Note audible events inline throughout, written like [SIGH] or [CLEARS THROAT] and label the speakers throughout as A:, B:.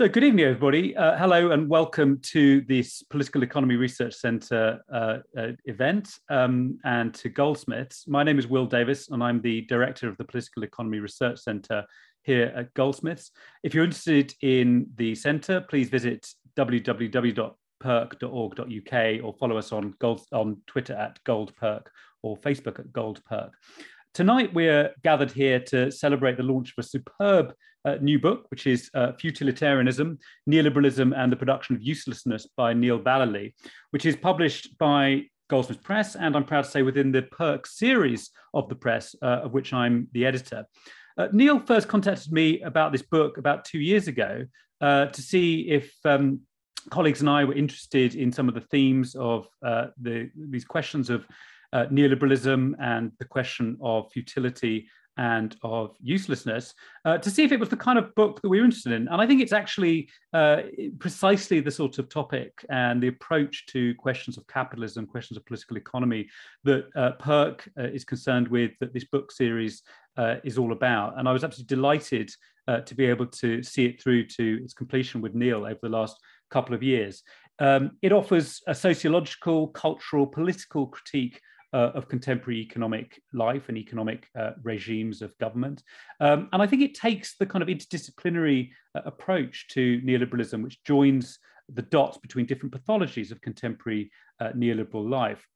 A: So, good evening, everybody. Uh, hello, and welcome to this Political Economy Research Centre uh, uh, event um, and to Goldsmiths. My name is Will Davies, and I'm the director of the Political Economy Research Centre here at Goldsmiths. If you're interested in the centre, please visit www.perc.org.uk or follow us on, Gold, on Twitter at GoldPERC or Facebook at GoldPERC. Tonight, we're gathered here to celebrate the launch of a superb uh, new book, which is uh, Futilitarianism, Neoliberalism and the Production of Uselessness by Neil Vallelly, which is published by Goldsmiths Press, and I'm proud to say within the PERC series of the press, uh, of which I'm the editor. Uh, Neil first contacted me about this book about two years ago uh, to see if um, colleagues and I were interested in some of the themes of uh, the, these questions of uh, neoliberalism and the question of futility and of uselessness uh, to see if it was the kind of book that we were interested in. And I think it's actually uh, precisely the sort of topic and the approach to questions of capitalism, questions of political economy that uh, PERC uh, is concerned with, that this book series uh, is all about. And I was absolutely delighted uh, to be able to see it through to its completion with Neil over the last couple of years. Um, it offers a sociological, cultural, political critique uh, of contemporary economic life and economic uh, regimes of government. Um, and I think it takes the kind of interdisciplinary uh, approach to neoliberalism, which joins the dots between different pathologies of contemporary uh, neoliberal life.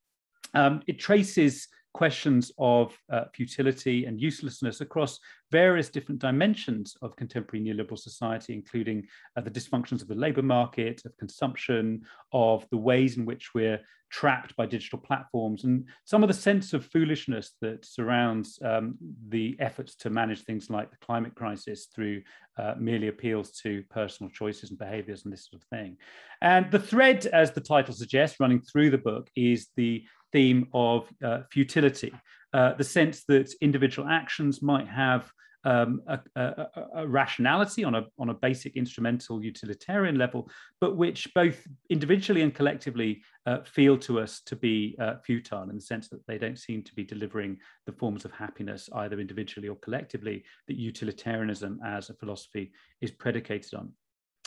A: Um, it traces questions of uh, futility and uselessness across various different dimensions of contemporary neoliberal society, including uh, the dysfunctions of the labor market, of consumption, of the ways in which we're trapped by digital platforms, and some of the sense of foolishness that surrounds um, the efforts to manage things like the climate crisis through uh, merely appeals to personal choices and behaviors and this sort of thing. And the thread, as the title suggests, running through the book is the theme of uh, futility, uh, the sense that individual actions might have um, a, a, a, rationality on a, on a basic instrumental utilitarian level, but which both individually and collectively uh, feel to us to be uh, futile in the sense that they don't seem to be delivering the forms of happiness, either individually or collectively, that utilitarianism as a philosophy is predicated on.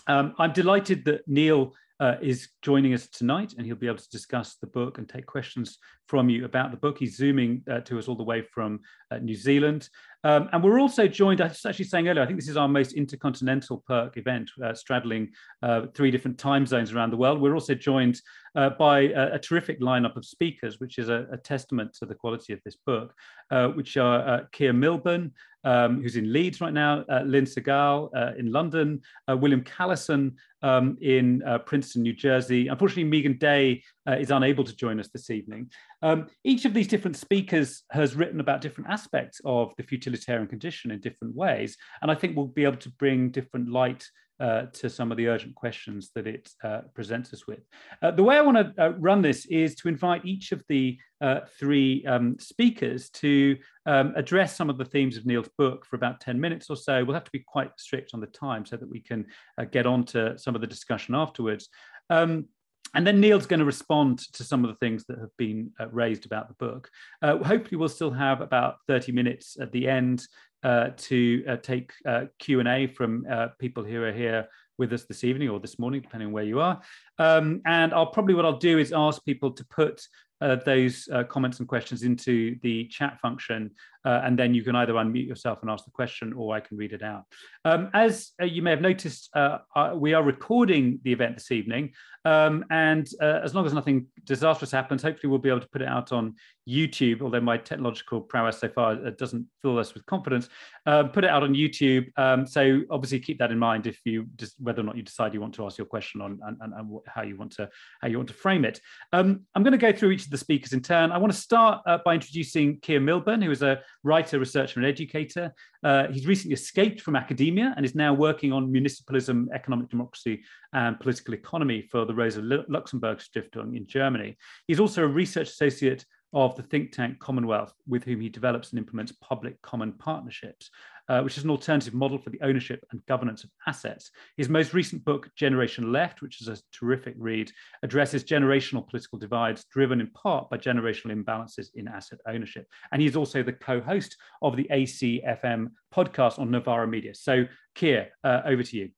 A: Um, I'm delighted that Neil uh, is joining us tonight, and he'll be able to discuss the book and take questions from you about the book. He's zooming uh, to us all the way from uh, New Zealand. Um, and we're also joined, I was actually saying earlier, I think this is our most intercontinental PERC event, uh, straddling uh, three different time zones around the world. We're also joined uh, by a, a, terrific lineup of speakers, which is a, a testament to the quality of this book, uh, which are uh, Keir Milburn, um, who's in Leeds right now, uh, Lynne Segal in London, William Callison um, in Princeton, New Jersey. Unfortunately, Meagan Day is unable to join us this evening. Um, each of these different speakers has written about different aspects of the futilitarian condition in different ways. And I think we'll be able to bring different light uh, to some of the urgent questions that it uh, presents us with. Uh, the way I want to uh, run this is to invite each of the uh, three um, speakers to um, address some of the themes of Neil's book for about 10 minutes or so. We'll have to be quite strict on the time so that we can get on to some of the discussion afterwards. Um, and then Neil's going to respond to some of the things that have been uh, raised about the book. Uh, hopefully, we'll still have about 30 minutes at the end uh, to uh, take uh, Q&A from uh, people who are here with us this evening or this morning, depending on where you are. Um, and I'll probably what I'll do is ask people to put those comments and questions into the chat function, uh, and then you can either unmute yourself and ask the question, or I can read it out. Um, as uh, you may have noticed, uh, uh, we are recording the event this evening, um, and as long as nothing disastrous happens, hopefully we'll be able to put it out on YouTube, although my technological prowess so far doesn't fill us with confidence. Um, put it out on YouTube. Um, so obviously keep that in mind if you just whether or not you decide you want to ask your question on and, and, and how you want to how you want to frame it. Um, I'm going to go through each of the speakers in turn. I want to start uh, by introducing Keir Milburn, who is a writer, researcher, and educator. Uh, he's recently escaped from academia and is now working on municipalism, economic democracy, and political economy for the Rosa Luxemburg Stiftung in Germany. He's also a research associate of the think tank Commonwealth, with whom he develops and implements public common partnerships, uh, which is an alternative model for the ownership and governance of assets. His most recent book, Generation Left, which is a terrific read, addresses generational political divides driven in part by generational imbalances in asset ownership. And he's also the co host of the ACFM podcast on Novara Media. So, Keir, uh, over to you.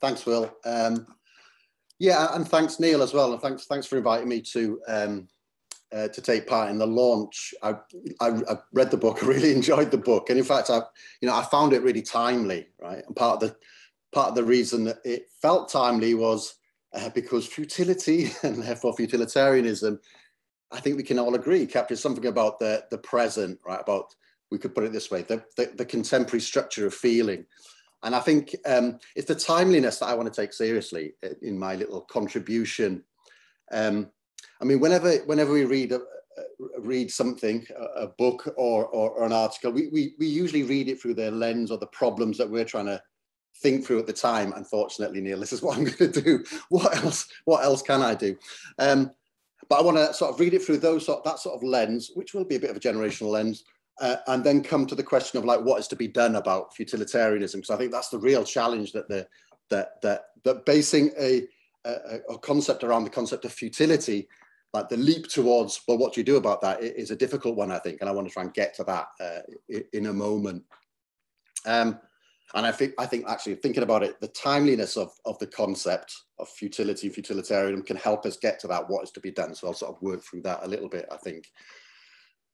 B: Thanks, Will. Um, yeah, and thanks, Neil, as well. And thanks, thanks for inviting me to um, uh, to take part in the launch. I, I, I, read the book. [LAUGHS] I really enjoyed the book, and in fact, I you know I found it really timely. Right, and part of the part of the reason that it felt timely was uh, because futility [LAUGHS] and therefore futilitarianism. I think we can all agree captures something about the the present. Right, about we could put it this way: the the, the contemporary structure of feeling. And I think um, it's the timeliness that I want to take seriously in my little contribution. Um, I mean, whenever whenever we read a, read something, a, book or, or, or, an article, we, we, we usually read it through the lens or the problems that we're trying to think through at the time. Unfortunately, Neil, this is what I'm [LAUGHS] going to do. What else? What else can I do? Um, but I want to sort of read it through those sort that sort of lens, which will be a bit of a generational lens, uh, and then come to the question of like what is to be done about futilitarianism because I think that's the real challenge that the that that that basing a, a, a concept around the concept of futility like the leap towards well what do you do about that? Is a difficult one I think and I want to try and get to that uh, in a moment. Um, and I think I think actually thinking about it the timeliness of of the concept of futility futilitarianism can help us get to that what is to be done. So I'll sort of work through that a little bit I think.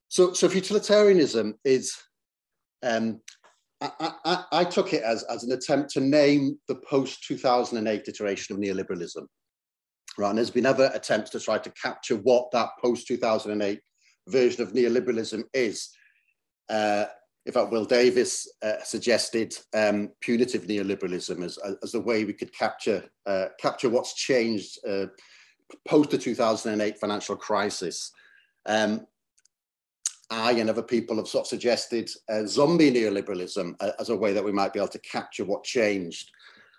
B: So, so futilitarianism is, um, I, I, I, took it as, as an attempt to name the post-2008 iteration of neoliberalism. Right, and there's been other attempts to try to capture what that post-2008 version of neoliberalism is. Uh, in fact, Will Davies uh, suggested um, punitive neoliberalism as, as the way we could capture, uh, capture what's changed uh, post the 2008 financial crisis. Um, I and other people have sort of suggested uh, zombie neoliberalism uh, as a way that we might be able to capture what changed.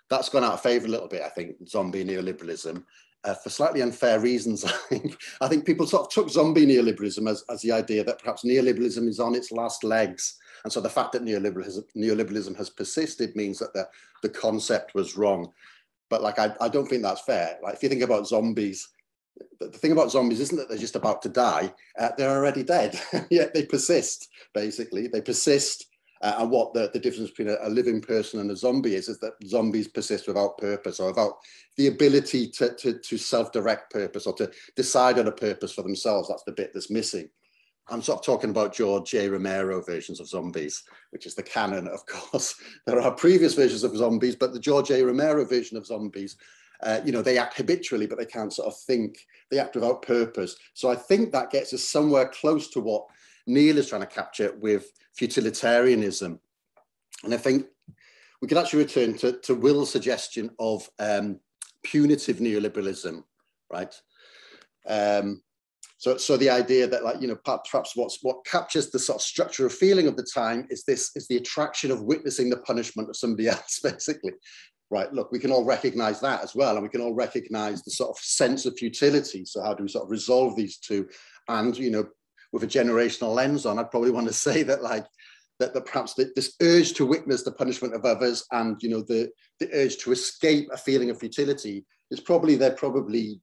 B: That's gone out of favour a little bit, I think, zombie neoliberalism. Uh, for slightly unfair reasons, [LAUGHS] I think. I think people sort of took zombie neoliberalism as, as the idea that perhaps neoliberalism is on its last legs. And so the fact that neoliberalism, neoliberalism has persisted means that the, the concept was wrong. But like, I, I don't think that's fair. Like, if you think about zombies, the thing about zombies isn't that they're just about to die, uh, they're already dead, [LAUGHS] yet they persist, basically. They persist. Uh, and what the, the difference between a, a, living person and a zombie is, is that zombies persist without purpose or without the ability to, to, to self-direct purpose or to decide on a purpose for themselves. That's the bit that's missing. I'm sort of talking about George A. Romero versions of zombies, which is the canon, of [LAUGHS] course. There are previous versions of zombies, but the George A. Romero version of zombies uh, you know, they act habitually, but they can't sort of think. They act without purpose. So I think that gets us somewhere close to what Neil is trying to capture with futilitarianism. And I think we could actually return to, to Will's suggestion of um, punitive neoliberalism, right? Um, so, so the idea that, like, you know, perhaps what's what captures the sort of structure of feeling of the time is this is the attraction of witnessing the punishment of somebody [LAUGHS] else, basically right, look, we can all recognize that as well. And we can all recognize the sort of sense of futility. So how do we sort of resolve these two? And, you know, with a generational lens on, I'd probably [LAUGHS] want to say that like, that, that perhaps the, this urge to witness the punishment of others and, you know, the, the urge to escape a feeling of futility is probably, they're probably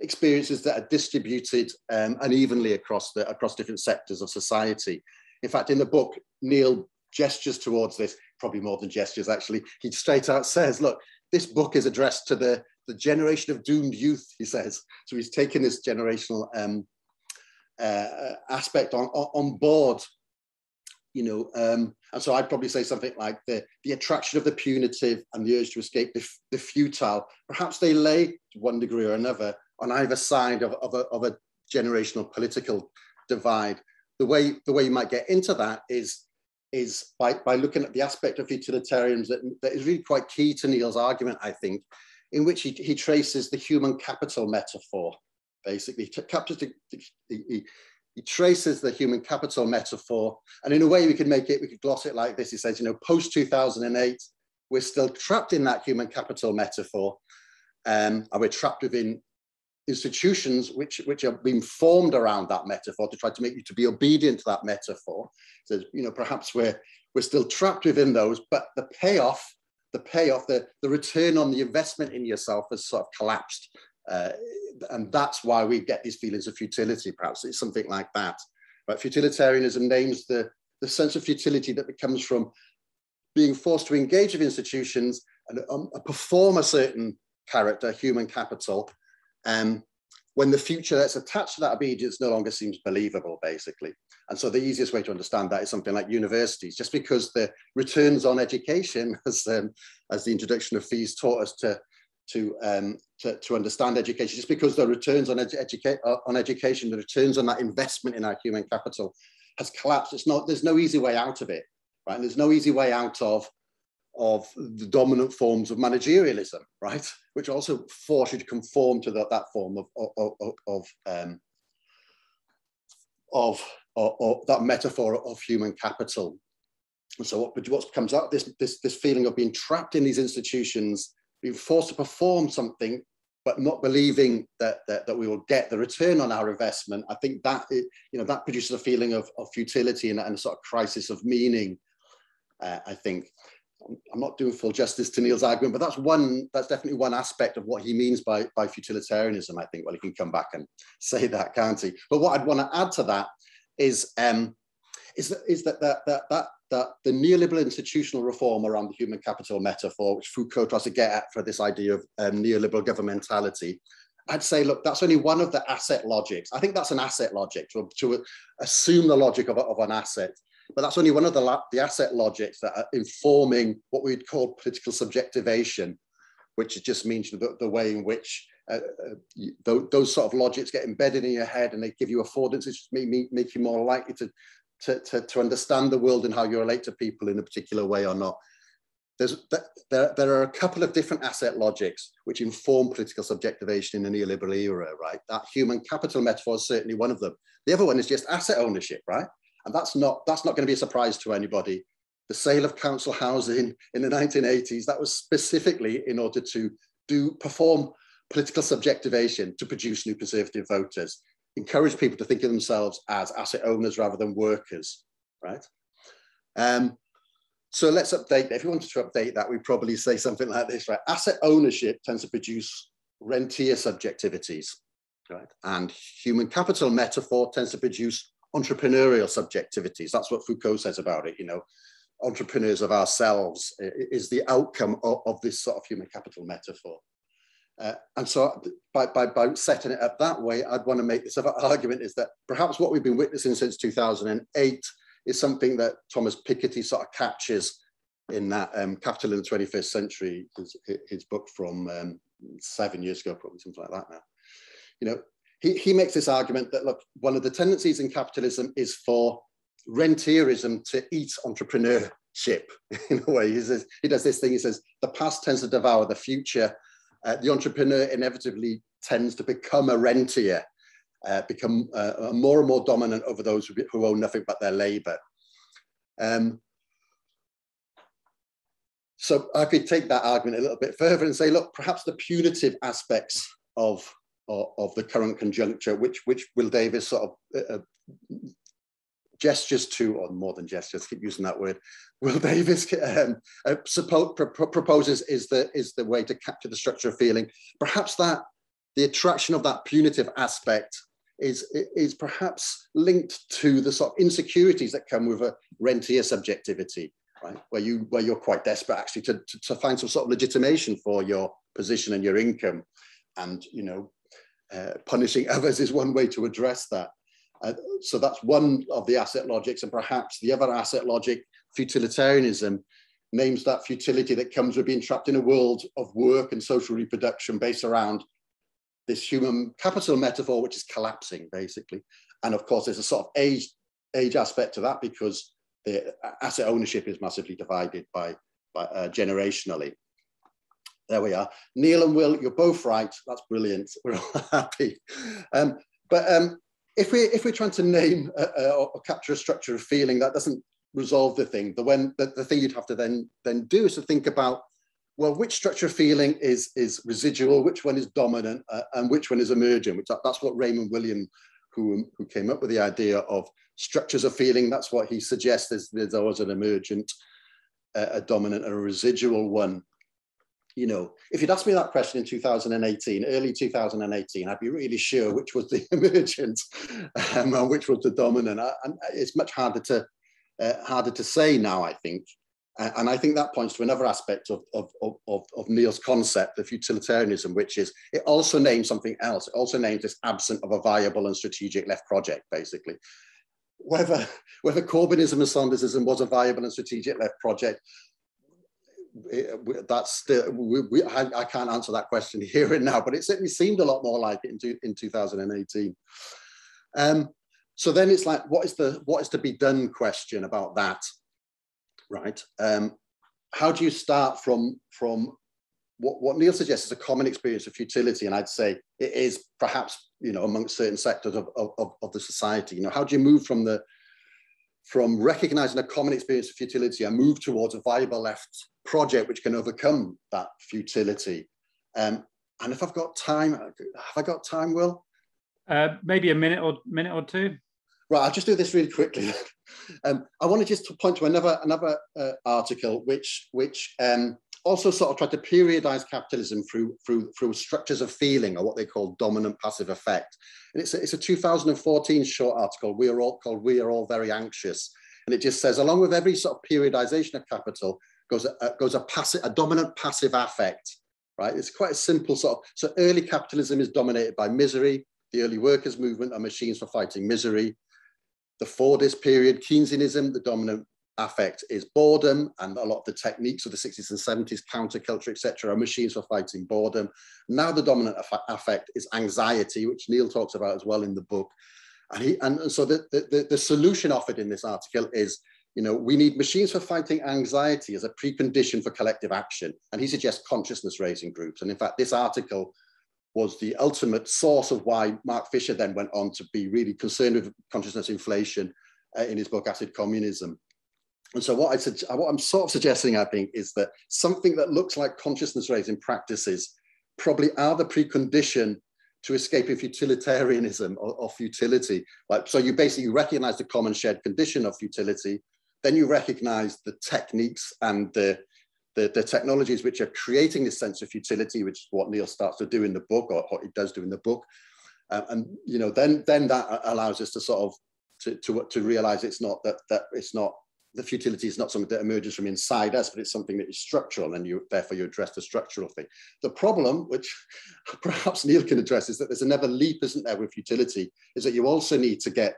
B: experiences that are distributed um, unevenly across the across different sectors of society. In fact, in the book, Neil gestures towards this probably more than gestures actually. He straight out says, look, this book is addressed to the, the generation of doomed youth, he says. So he's taken this generational um, uh, aspect on, on board, you know, um, and so I'd probably say something like the, the attraction of the punitive and the urge to escape the, the futile. Perhaps they lay to one degree or another on either side of, of, a, of a generational political divide. The way, the way you might get into that is is by, by looking at the aspect of futilitarianism that, that is really quite key to Neil's argument, I think, in which he, he traces the human capital metaphor, basically. He, he traces the human capital metaphor. And in a way, we could make it, we could gloss it like this. He says, you know, post 2008, we're still trapped in that human capital metaphor. Um, and we're trapped within institutions which, which have been formed around that metaphor to try to make you to be obedient to that metaphor. So, you know, perhaps we're, we're still trapped within those, but the payoff, the payoff, the, the return on the investment in yourself has sort of collapsed. Uh, and that's why we get these feelings of futility, perhaps it's something like that. But futilitarianism names the, the sense of futility that comes from being forced to engage with institutions and um, perform a certain character, human capital, um, when the future that's attached to that obedience no longer seems believable, basically. And so the easiest way to understand that is something like universities, just because the returns on education, [LAUGHS] as, um, as the introduction of fees taught us to, to, um, to, to, understand education, just because the returns on, edu educa uh, on education, the returns on that investment in our human capital has collapsed. It's not, there's no easy way out of it, right? And there's no easy way out of of the dominant forms of managerialism, right? Which also force you to conform to the, that form of, of, of, um, of, of, that metaphor of human capital. And so what, what comes out, this, this, this feeling of being trapped in these institutions, being forced to perform something, but not believing that, that, that we will get the return on our investment, I think that, you know, that produces a feeling of, of futility and, and a sort of crisis of meaning, uh, I think. I'm not doing full justice to Neil's argument, but that's one, that's definitely one aspect of what he means by, by futilitarianism, I think. Well, he can come back and [LAUGHS] say that, can't he? But what I'd want to add to that is, um, is, that, is that, that, that, that, that the neoliberal institutional reform around the human capital metaphor, which Foucault tries to get at for this idea of um, neoliberal governmentality, I'd say, look, that's only one of the asset logics. I think that's an asset logic to, to assume the logic of, of an asset. But that's only one of the, the asset logics that are informing what we'd call political subjectivation, which just means the, the way in which uh, uh, those sort of logics get embedded in your head and they give you affordances, make, make you more likely to, to, to, to understand the world and how you relate to people in a particular way or not. There's, there, there are a couple of different asset logics which inform political subjectivation in the neoliberal era, right? That human capital metaphor is certainly one of them. The other one is just asset ownership, right? And that's not, that's not going to be a surprise to anybody. The sale of council housing in the 1980s, that was specifically in order to do perform political subjectivation to produce new conservative voters, encourage people to think of themselves as asset owners rather than workers, right? Um, so let's update, if you wanted to update that, we'd probably say something like this, right? Asset ownership tends to produce rentier subjectivities, right? And human capital metaphor tends to produce entrepreneurial subjectivities. That's what Foucault says about it. You know, entrepreneurs of ourselves is the outcome of, of this sort of human capital metaphor. Uh, and so by, by, by setting it up that way, I'd want to make this argument is that perhaps what we've been witnessing since 2008 is something that Thomas Piketty sort of captures in that um, Capital in the 21st Century, his, his book from um, seven years ago, probably something like that now. You know, he, he makes this argument that, look, one of the tendencies in capitalism is for rentierism to eat entrepreneurship [LAUGHS] in a way. He, says, he does this thing, he says, the past tends to devour the future. Uh, the entrepreneur inevitably tends to become a rentier, uh, become uh, more and more dominant over those who, own nothing but their labor. Um, so I could take that argument a little bit further and say, look, perhaps the punitive aspects of of, of the current conjuncture, which which Will Davies sort of uh, uh gestures to, or more than gestures, keep using that word. [LAUGHS] Will Davies um, uh, pro proposes is the is the way to capture the structure of feeling. Perhaps that the attraction of that punitive aspect is is perhaps linked to the sort of insecurities that come with a rentier subjectivity, right? Where you where you're quite desperate actually to, to, to find some sort of legitimation for your position and your income, and you know uh, punishing [LAUGHS] others is one way to address that. Uh, so that's one of the asset logics, and perhaps the other asset logic, futilitarianism, names that futility that comes with being trapped in a world of work and social reproduction based around this human capital metaphor, which is collapsing basically. And of course, there's a sort of age age aspect to that because the asset ownership is massively divided by, by uh, generationally. There we are. Neil and Will, you're both right. That's brilliant. [LAUGHS] We're all happy. Um, but um, if we if we're trying to name uh, or capture a structure of feeling, that doesn't resolve the thing. The when the, the thing you'd have to then then do is to think about well, which structure of feeling is is residual, which one is dominant, uh, and which one is emergent. Which that's what Raymond William, who who came up with the idea of structures of feeling, that's what he suggests. There's, there's always an emergent, uh, a dominant, and a residual one you know, if you'd asked me that question in 2018, early 2018, I'd be really sure which was the [LAUGHS] emergent um, and which was the dominant. And it's much harder to uh, harder to say now, I think. And I think that points to another aspect of, of, of, of, Neil's concept of futilitarianism, which is it also names something else. It also names this absent of a viable and strategic left project, basically. Whether, [LAUGHS] whether Corbynism and Sandersism was a viable and strategic left project, it, that's still, we, we, I, I, can't answer that question [LAUGHS] here and now, but it certainly seemed a lot more like it in, in 2018. Um, so then it's like, what is the what is to be done question about that? right? Um, how do you start from, from what, what Neil suggests is a common experience of futility, and I'd say it is perhaps, you know, amongst certain sectors of, of, of the society. You know, how do you move from the from recognizing a common experience of futility and move towards a viable left project which can overcome that futility? Um, and if I've got time, have I got time, Will?
A: Uh, maybe a minute or minute or two.
B: Right, I'll just do this really quickly. [LAUGHS] um, I want to just point to another another uh, article which which um, also sort of tried to periodize capitalism through through through structures of feeling or what they call dominant passive affect. And it's a, it's a 2014 short article. We are all called "We Are All Very Anxious," and it just says along with every sort of periodization of capital goes a, goes a passive a dominant passive affect. Right, it's quite a simple sort of. So early capitalism is dominated by misery. The early workers' movement are machines for fighting misery the Fordist period, Keynesianism, the dominant affect is boredom, and a lot of the techniques of the 60s and 70s, counterculture, etc., are machines for fighting boredom. Now the dominant affect is anxiety, which Neil talks about as well in the book. And, he, and so the, the, the solution offered in this article is, you know, we need machines for fighting anxiety as a precondition for collective action. And he suggests consciousness raising groups. And in fact, this article was the ultimate source of why Mark Fisher then went on to be really concerned with consciousness inflation uh, in his book Acid Communism. And so what, I, what I'm sort of suggesting, I think, is that something that looks like consciousness raising practices probably are the precondition to escaping futilitarianism or, or futility. Like, so you basically recognize the common shared condition of futility, then you recognize the techniques and the the, the technologies which are creating this sense of futility, which is what Neil starts to do in the book, or what he does do in the book. Uh, and you know, then then that allows us to sort of to, to, to realize it's not that that it's not the futility is not something that emerges from inside us, but it's something that is structural, and you therefore you address the structural thing. The problem, which [LAUGHS] perhaps Neil can address, is that there's another leap, isn't there, with futility, is that you also need to get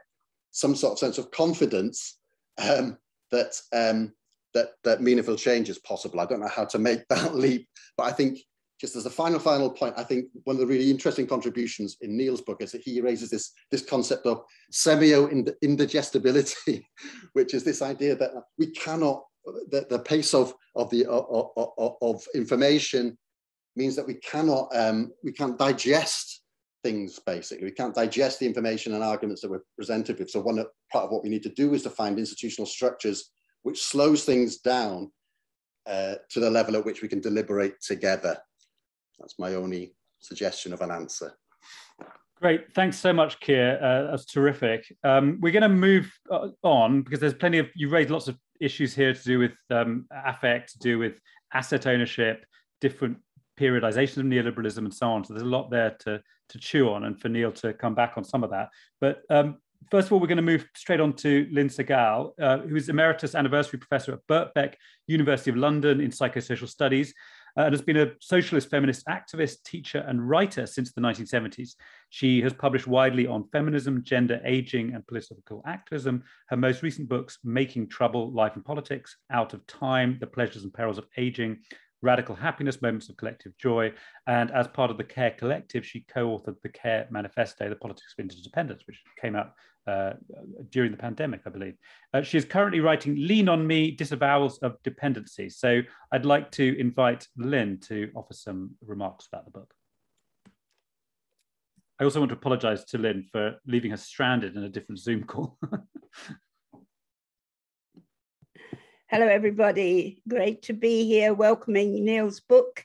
B: some sort of sense of confidence um, that um, that, that meaningful change is possible. I don't know how to make [LAUGHS] that leap, but I think just as a final, final point, I think one of the really interesting contributions in Neil's book is that he raises this, this concept of semio-indigestibility, [LAUGHS] which is this idea that we cannot, that the pace of, of, the, of, of, of information means that we cannot, um, we can't digest things basically. We can't digest the information and arguments that we're presented with. So one part of what we need to do is to find institutional structures which slows things down uh, to the level at which we can deliberate together. That's my only suggestion of an answer.
A: Great, thanks so much, Keir. Uh, that's terrific. Um, we're going to move uh, on because there's plenty of you raised lots of issues here to do with um, affect, to do with asset ownership, different periodization of neoliberalism, and so on. So there's a lot there to to chew on, and for Neil to come back on some of that. But um, first of all, we're going to move straight on to Lynne Segal, uh, who is Emeritus Anniversary Professor at Birkbeck, University of London in Psychosocial Studies, Uh, and has been a socialist feminist activist, teacher, and writer since the 1970s. She has published widely on feminism, gender, aging, and political activism. Her most recent books, Making Trouble, Life and Politics, Out of Time, The Pleasures and Perils of Aging, Radical Happiness, Moments of Collective Joy. And as part of the CARE Collective, she co authored the CARE Manifesto, The Politics of Interdependence, which came out uh, during the pandemic, I believe. Uh, she is currently writing Lean on Me Disavowals of Dependency. So I'd like to invite Lynne to offer some remarks about the book. I also want to apologize to Lynne for leaving her stranded in a different Zoom call. [LAUGHS]
C: Hello, everybody. Great to be here welcoming Neil's book.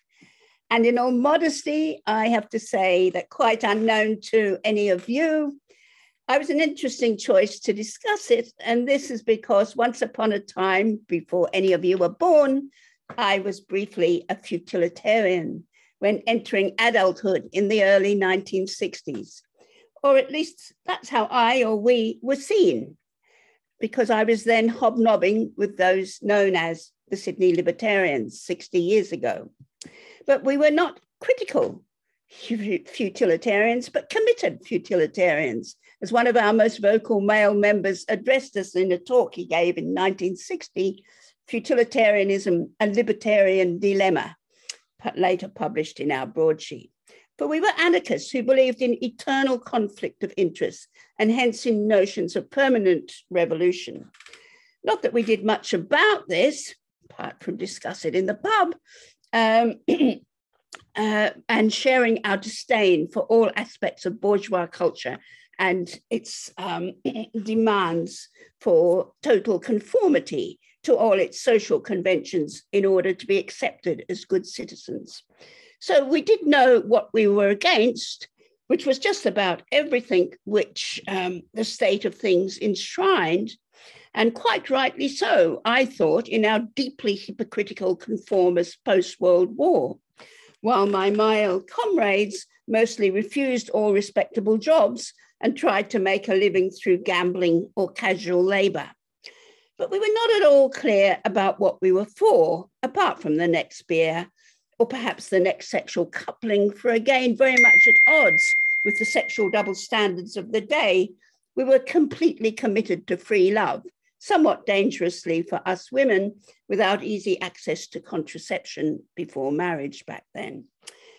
C: And in all modesty, I have to say that quite unknown to any of you, I was an interesting choice to discuss it. And this is because once upon a time, before any of you were born, I was briefly a futilitarian when entering adulthood in the early 1960s. Or at least that's how I or we were seen because I was then hobnobbing with those known as the Sydney Libertarians 60 years ago. But we were not critical futilitarians, but committed futilitarians. As one of our most vocal male members addressed us in a talk he gave in 1960, Futilitarianism, a Libertarian Dilemma, later published in our broadsheet. For we were anarchists who believed in eternal conflict of interests and hence in notions of permanent revolution. Not that we did much about this, apart from discuss it in the pub, um, [CLEARS THROAT] uh, and sharing our disdain for all aspects of bourgeois culture and its um, [CLEARS THROAT] demands for total conformity to all its social conventions in order to be accepted as good citizens. So we did know what we were against, which was just about everything which um, the state of things enshrined. And quite rightly so, I thought, in our deeply hypocritical conformist post World War, while my male comrades mostly refused all respectable jobs and tried to make a living through gambling or casual labor. But we were not at all clear about what we were for, apart from the next beer or perhaps the next sexual coupling, for again, very much at odds with the sexual double standards of the day, we were completely committed to free love, somewhat dangerously for us women, without easy access to contraception before marriage back then.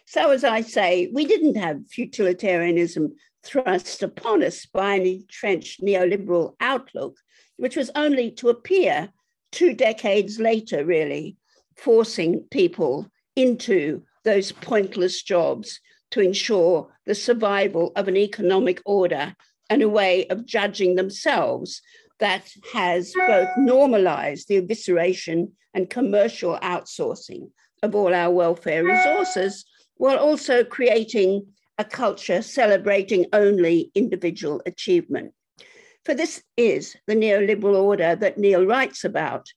C: So, as I say, we didn't have futilitarianism thrust upon us by an entrenched neoliberal outlook, which was only to appear two decades later, really, forcing people into those pointless jobs to ensure the survival of an economic order and a way of judging themselves that has both normalized the evisceration and commercial outsourcing of all our welfare resources, while also creating a culture celebrating only individual achievement. For this is the neoliberal order that Neil writes about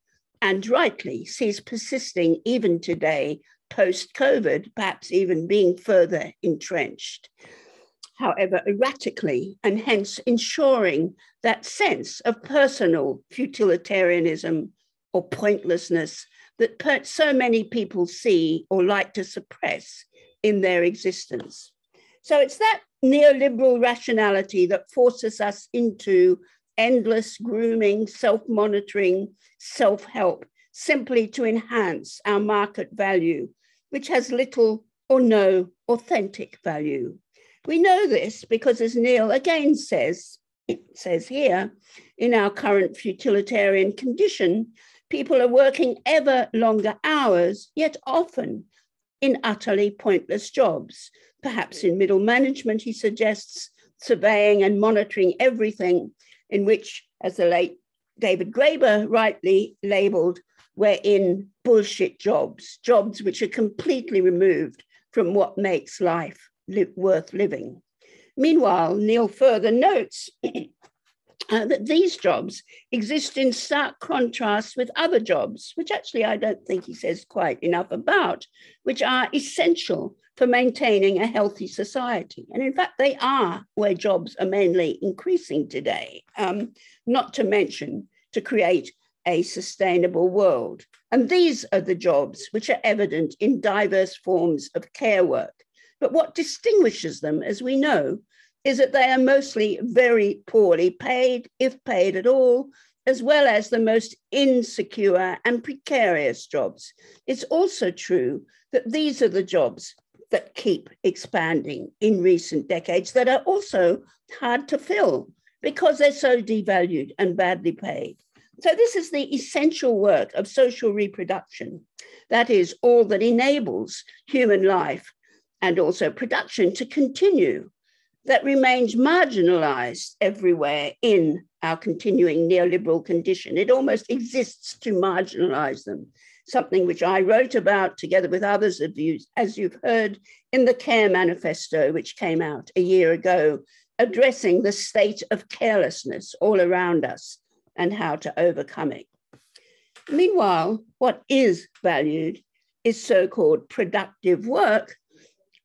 C: and rightly sees persisting even today post COVID, perhaps even being further entrenched. However, erratically, and hence ensuring that sense of personal futilitarianism or pointlessness that so many people see or like to suppress in their existence. So it's that neoliberal rationality that forces us into endless grooming, self monitoring, self help, simply to enhance our market value which has little or no authentic value. We know this because, as Neil again says, says here, in our current futilitarian condition, people are working ever longer hours, yet often in utterly pointless jobs. Perhaps in middle management, he suggests, surveying and monitoring everything, in which, as the late David Graeber rightly labeled, we're in bullshit jobs, jobs which are completely removed from what makes life li- worth living. Meanwhile, Neil further notes [CLEARS THROAT] uh, that these jobs exist in stark contrast with other jobs, which actually I don't think he says quite enough about, which are essential for maintaining a healthy society. And in fact, they are where jobs are mainly increasing today, um, not to mention to create a sustainable world. And these are the jobs which are evident in diverse forms of care work. But what distinguishes them, as we know, is that they are mostly very poorly paid, if paid at all, as well as the most insecure and precarious jobs. It's also true that these are the jobs that keep expanding in recent decades that are also hard to fill because they're so devalued and badly paid. So, this is the essential work of social reproduction. That is all that enables human life and also production to continue, that remains marginalized everywhere in our continuing neoliberal condition. It almost exists to marginalize them, something which I wrote about together with others of you, as you've heard in the Care Manifesto, which came out a year ago, addressing the state of carelessness all around us and how to overcome it. Meanwhile, what is valued is so called productive work,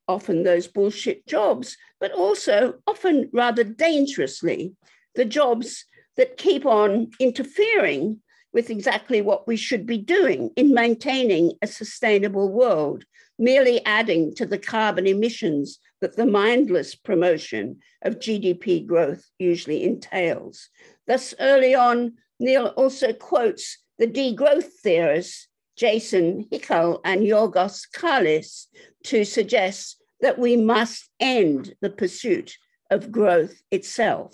C: often those bullshit jobs, but also often rather dangerously, the jobs that keep on interfering with exactly what we should be doing in maintaining a sustainable world, merely adding to the carbon emissions that the mindless promotion of GDP growth usually entails. Thus, early on, Neil also quotes the degrowth theorists Jason Hickel and Yorgos Kallis to suggest that we must end the pursuit of growth itself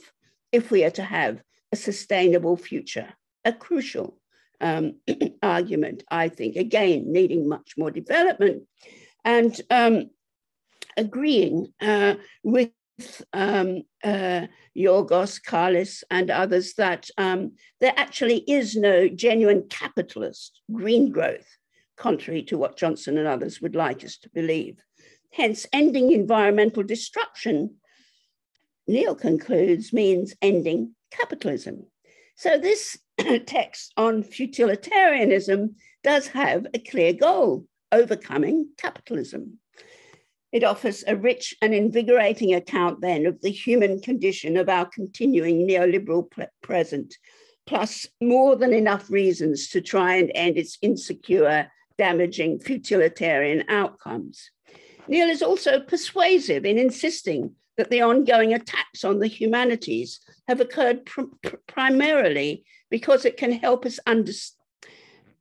C: if we are to have a sustainable future. A crucial um, [CLEARS THROAT] argument, I think, again, needing much more development and um, agreeing uh, with um, uh, Yorgos, Kallis, and others that um, there actually is no genuine capitalist green growth, contrary to what Johnson and others would like us to believe. Hence, ending environmental destruction, Neil concludes, means ending capitalism. So, this [CLEARS THROAT] text on futilitarianism does have a clear goal overcoming capitalism. It offers a rich and invigorating account then of the human condition of our continuing neoliberal present, plus more than enough reasons to try and end its insecure, damaging, futilitarian outcomes. Neil is also persuasive in insisting that the ongoing attacks on the humanities have occurred pr- pr- primarily because it can help us understand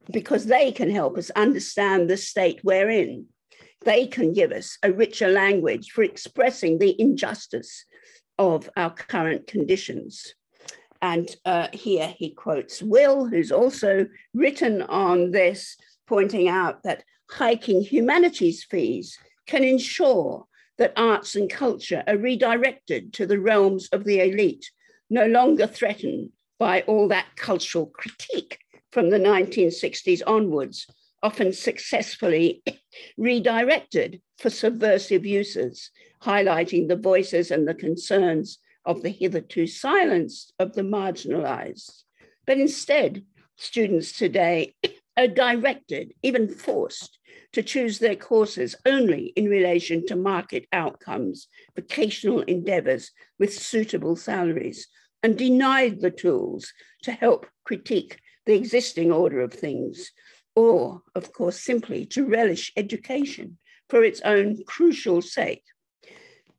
C: because they can help us understand the state we're in they can give us a richer language for expressing the injustice of our current conditions. And uh, here he quotes Will, who's also written on this, pointing out that hiking humanities fees can ensure that arts and culture are redirected to the realms of the elite, no longer threatened by all that cultural critique from the 1960s onwards, often successfully [COUGHS] redirected for subversive uses, highlighting the voices and the concerns of the hitherto silenced of the marginalized. But instead, students today [COUGHS] are directed, even forced, to choose their courses only in relation to market outcomes, vocational endeavors with suitable salaries, and denied the tools to help critique the existing order of things, or, of course, simply to relish education for its own crucial sake.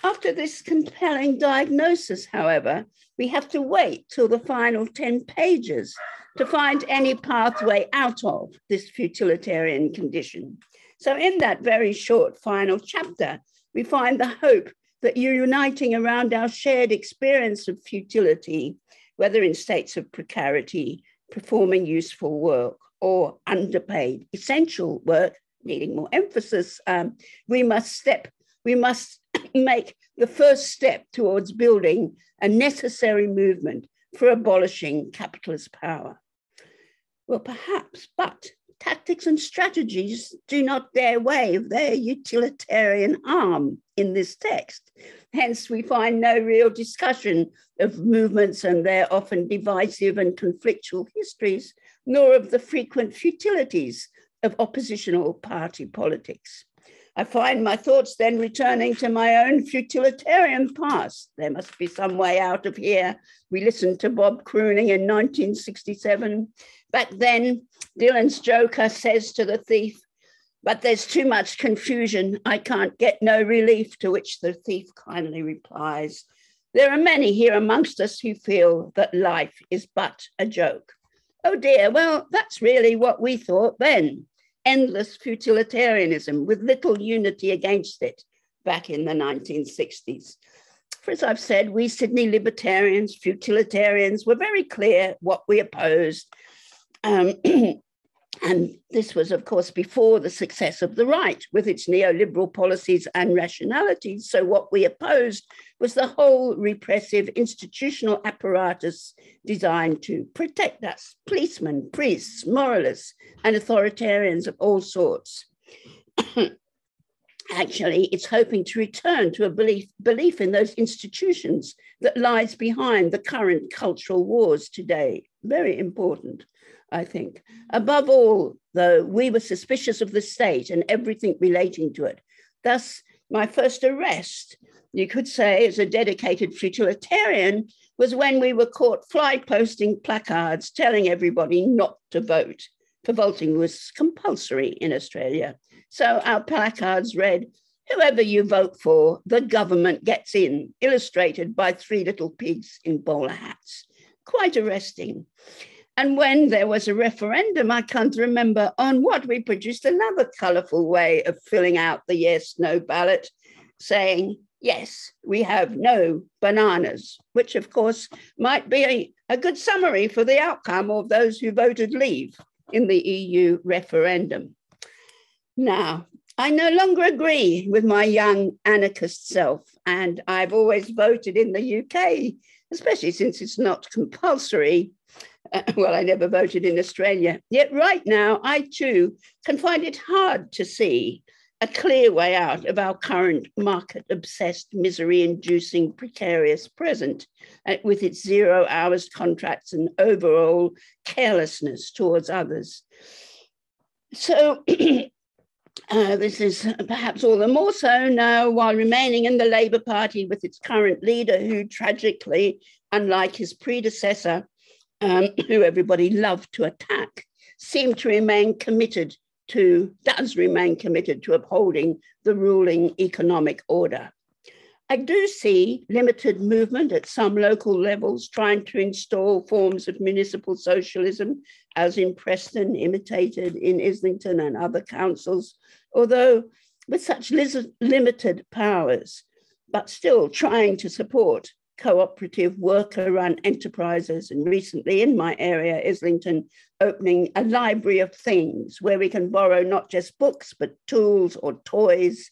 C: After this compelling diagnosis, however, we have to wait till the final 10 pages to find any pathway out of this futilitarian condition. So, in that very short final chapter, we find the hope that you're uniting around our shared experience of futility, whether in states of precarity, performing useful work, or underpaid essential work needing more emphasis, um, we must step, we must [COUGHS] make the first step towards building a necessary movement for abolishing capitalist power. Well, perhaps, but tactics and strategies do not dare wave their utilitarian arm in this text. Hence, we find no real discussion of movements and their often divisive and conflictual histories, nor of the frequent futilities of oppositional party politics. I find my thoughts then returning to my own futilitarian past. There must be some way out of here. We listened to Bob crooning in 1967. Back then, Dylan's Joker says to the thief, but there's too much confusion. I can't get no relief, to which the thief kindly replies, There are many here amongst us who feel that life is but a joke. Oh dear, well, that's really what we thought then endless futilitarianism with little unity against it back in the 1960s. For as I've said, we Sydney libertarians, futilitarians, were very clear what we opposed. Um, [CLEARS THROAT] And this was, of course, before the success of the right with its neoliberal policies and rationalities. So, what we opposed was the whole repressive institutional apparatus designed to protect us policemen, priests, moralists, and authoritarians of all sorts. [COUGHS] Actually, it's hoping to return to a belief, belief in those institutions that lies behind the current cultural wars today. Very important. I think. Above all, though, we were suspicious of the state and everything relating to it. Thus, my first arrest you could say, as a dedicated futilitarian, was when we were caught fly posting placards telling everybody not to vote. For voting was compulsory in Australia. So our placards read, Whoever you vote for, the government gets in, illustrated by three little pigs in bowler hats. Quite arresting. And when there was a referendum, I can't remember on what, we produced another colourful way of filling out the yes no ballot, saying, yes, we have no bananas, which of course might be a, a good summary for the outcome of those who voted leave in the EU referendum. Now, I no longer agree with my young anarchist self, and I've always voted in the UK, especially since it's not compulsory. [LAUGHS] Well, I never voted in Australia. Yet, right now, I too can find it hard to see a clear way out of our current market obsessed, misery inducing, precarious present, uh, with its zero hours contracts and overall carelessness towards others. So, [CLEARS THROAT] Uh, this is perhaps all the more so now while remaining in the Labour Party with its current leader, who tragically, unlike his predecessor, um, [CLEARS THROAT] who everybody loved to attack, seemed to remain committed to, does remain committed to upholding the ruling economic order. I do see limited movement at some local levels trying to install forms of municipal socialism, as in Preston, imitated in Islington and other councils, although with such limited powers, but still trying to support cooperative worker run enterprises. And recently in my area, Islington, opening a library of things where we can borrow not just books, but tools or toys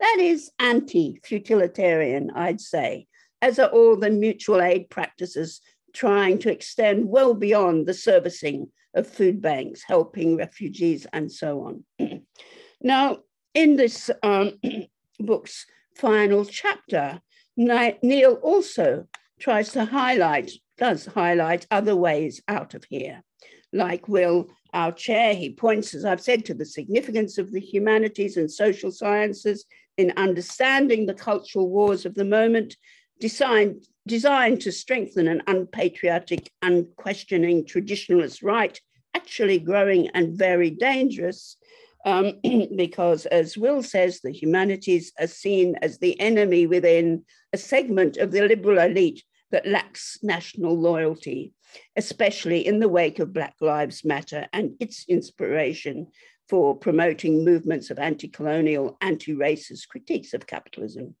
C: that is anti futilitarian, I'd say, as are all the mutual aid practices trying to extend well beyond the servicing of food banks, helping refugees, and so on. [CLEARS THROAT] now, in this um, [CLEARS THROAT] book's final chapter, Neil also tries to highlight, does highlight other ways out of here. Like Will, our chair, he points, as I've said, to the significance of the humanities and social sciences in understanding the cultural wars of the moment, designed, designed to strengthen an unpatriotic, unquestioning traditionalist right, actually growing and very dangerous. Um, [CLEARS THROAT] because, as Will says, the humanities are seen as the enemy within a segment of the liberal elite that lacks national loyalty, especially in the wake of Black Lives Matter and its inspiration for promoting movements of anti colonial, anti racist critiques of capitalism.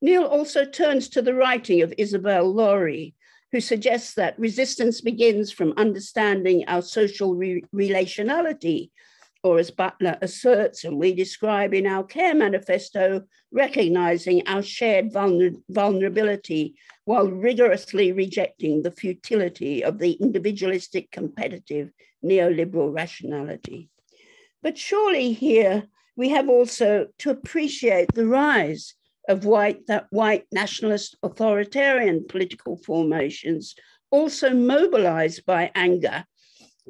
C: Neil also turns to the writing of Isabell Lorey, who suggests that resistance begins from understanding our social re- relationality, or as Butler asserts and we describe in our care manifesto, recognizing our shared vulner- vulnerability while rigorously rejecting the futility of the individualistic, competitive neoliberal rationality. But surely here we have also to appreciate the rise of white, that white nationalist authoritarian political formations, also mobilized by anger,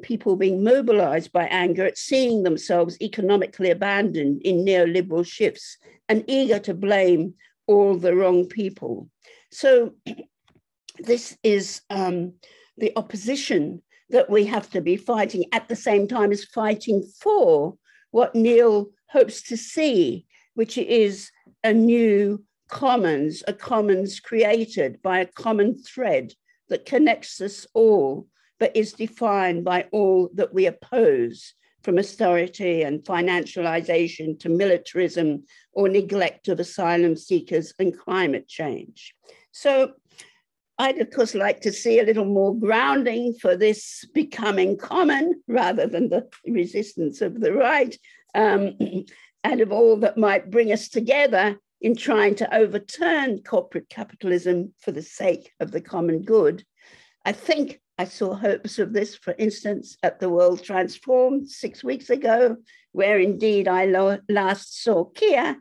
C: people being mobilized by anger at seeing themselves economically abandoned in neoliberal shifts and eager to blame all the wrong people. So [CLEARS THROAT] this is um, the opposition that we have to be fighting at the same time as fighting for what Neil hopes to see, which is a new commons, a commons created by a common thread that connects us all, but is defined by all that we oppose, from austerity and financialization to militarism or neglect of asylum seekers and climate change. So I'd, of course, like to see a little more grounding for this becoming common rather than the resistance of the right, um, [CLEARS THROAT] and of all that might bring us together in trying to overturn corporate capitalism for the sake of the common good. I think I saw hopes of this, for instance, at the World Transformed six weeks ago, where indeed I lo- last saw Keir,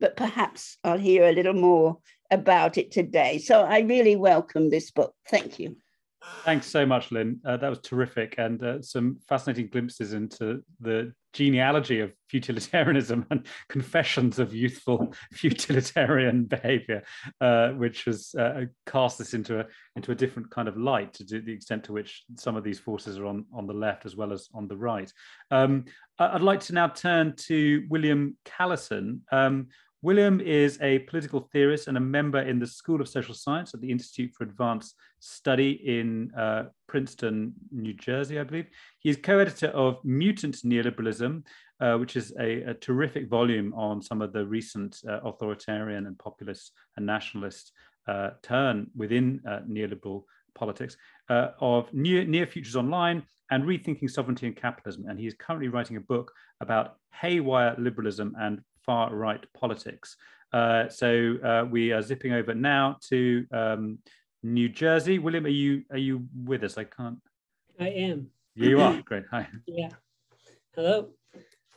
C: but perhaps I'll hear a little more about it today. So I really welcome this book. Thank you.
A: Thanks so much, Lynne. Uh, that was terrific and uh, some fascinating glimpses into the genealogy of futilitarianism [LAUGHS] and confessions of youthful [LAUGHS] futilitarian behavior, uh, which has uh, cast this into a, into a different kind of light to the extent to which some of these forces are on, on the left as well as on the right. Um, I'd like to now turn to William Callison. Um, William is a political theorist and a member in the School of Social Science at the Institute for Advanced Study in uh, Princeton, New Jersey, I believe. He is co editor of Mutant Neoliberalism, uh, which is a, a, terrific volume on some of the recent uh, authoritarian and populist and nationalist uh, turn within uh, neoliberal politics, uh, of near, near Futures Online and Rethinking Sovereignty and Capitalism. And he is currently writing a book about haywire liberalism and far right politics. Uh, so uh, we are zipping over now to um, New Jersey. William, are you are you with us? I can't.
D: I am.
A: Yeah, you are. [CLEARS THROAT] Great. Hi.
D: Yeah. Hello.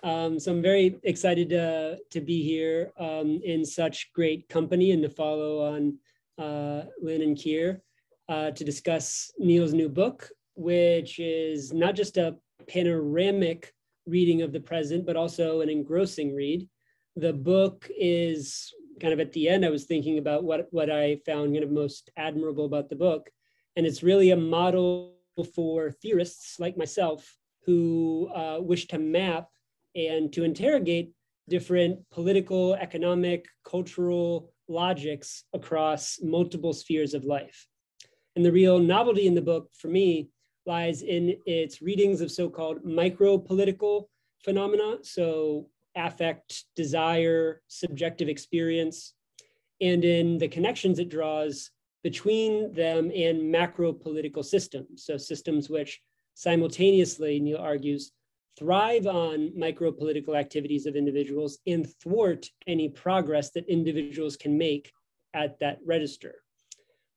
D: Um, so I'm very excited to, to be here um, in such great company and to follow on uh, Lynne and Keir uh, to discuss Neil's new book, which is not just a panoramic reading of the present, but also an engrossing read the book is kind of at the end, I was thinking about what, what I found kind of most admirable about the book. And it's really a model for theorists like myself who uh, wish to map and to interrogate different political, economic, cultural logics across multiple spheres of life. And the real novelty in the book for me lies in its readings of so-called micro-political phenomena. So affect, desire, subjective experience, and in the connections it draws between them and macro political systems. So, systems which simultaneously, Neil argues, thrive on micro political activities of individuals and thwart any progress that individuals can make at that register.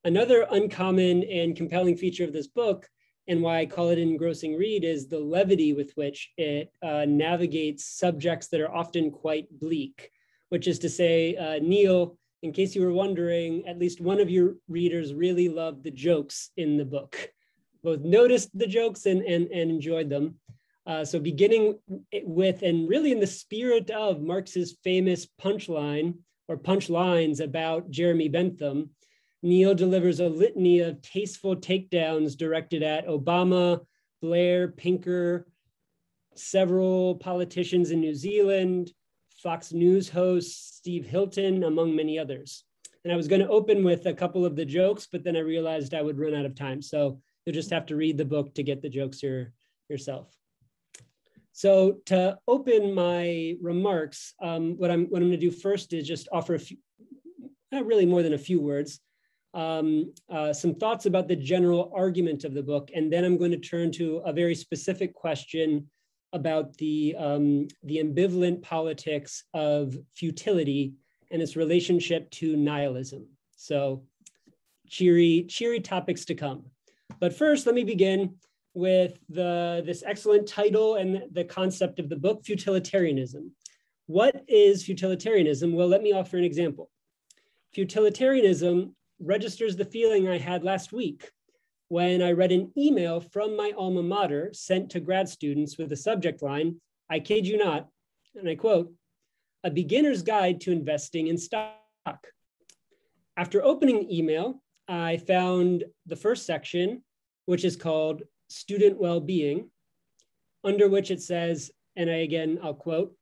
D: Another uncommon and compelling feature of this book and why I call it engrossing read is the levity with which it uh, navigates subjects that are often quite bleak, which is to say, uh, Neil, in case you were wondering, at least one of your readers really loved the jokes in the book, both noticed the jokes and, and, and enjoyed them. Uh, so beginning with, and really in the spirit of Marx's famous punchline or punchlines about Jeremy Bentham, Neil delivers a litany of tasteful takedowns directed at Obama, Blair, Pinker, several politicians in New Zealand, Fox News host Steve Hilton, among many others. And I was going to open with a couple of the jokes, but then I realized I would run out of time. So you'll just have to read the book to get the jokes your, yourself. So to open my remarks, um, what I'm what I'm going to do first is just offer a few, not really more than a few words, um, uh, some thoughts about the general argument of the book, and then I'm going to turn to a very specific question about the, um, the ambivalent politics of futility and its relationship to nihilism. So cheery, cheery topics to come. But first, let me begin with the, this excellent title and the concept of the book, Futilitarianism. What is futilitarianism? Well, let me offer an example. Futilitarianism registers the feeling I had last week when I read an email from my alma mater sent to grad students with the subject line, I kid you not, and I quote, a beginner's guide to investing in stock. After opening the email, I found the first section, which is called student well-being, under which it says, and I again, I'll quote,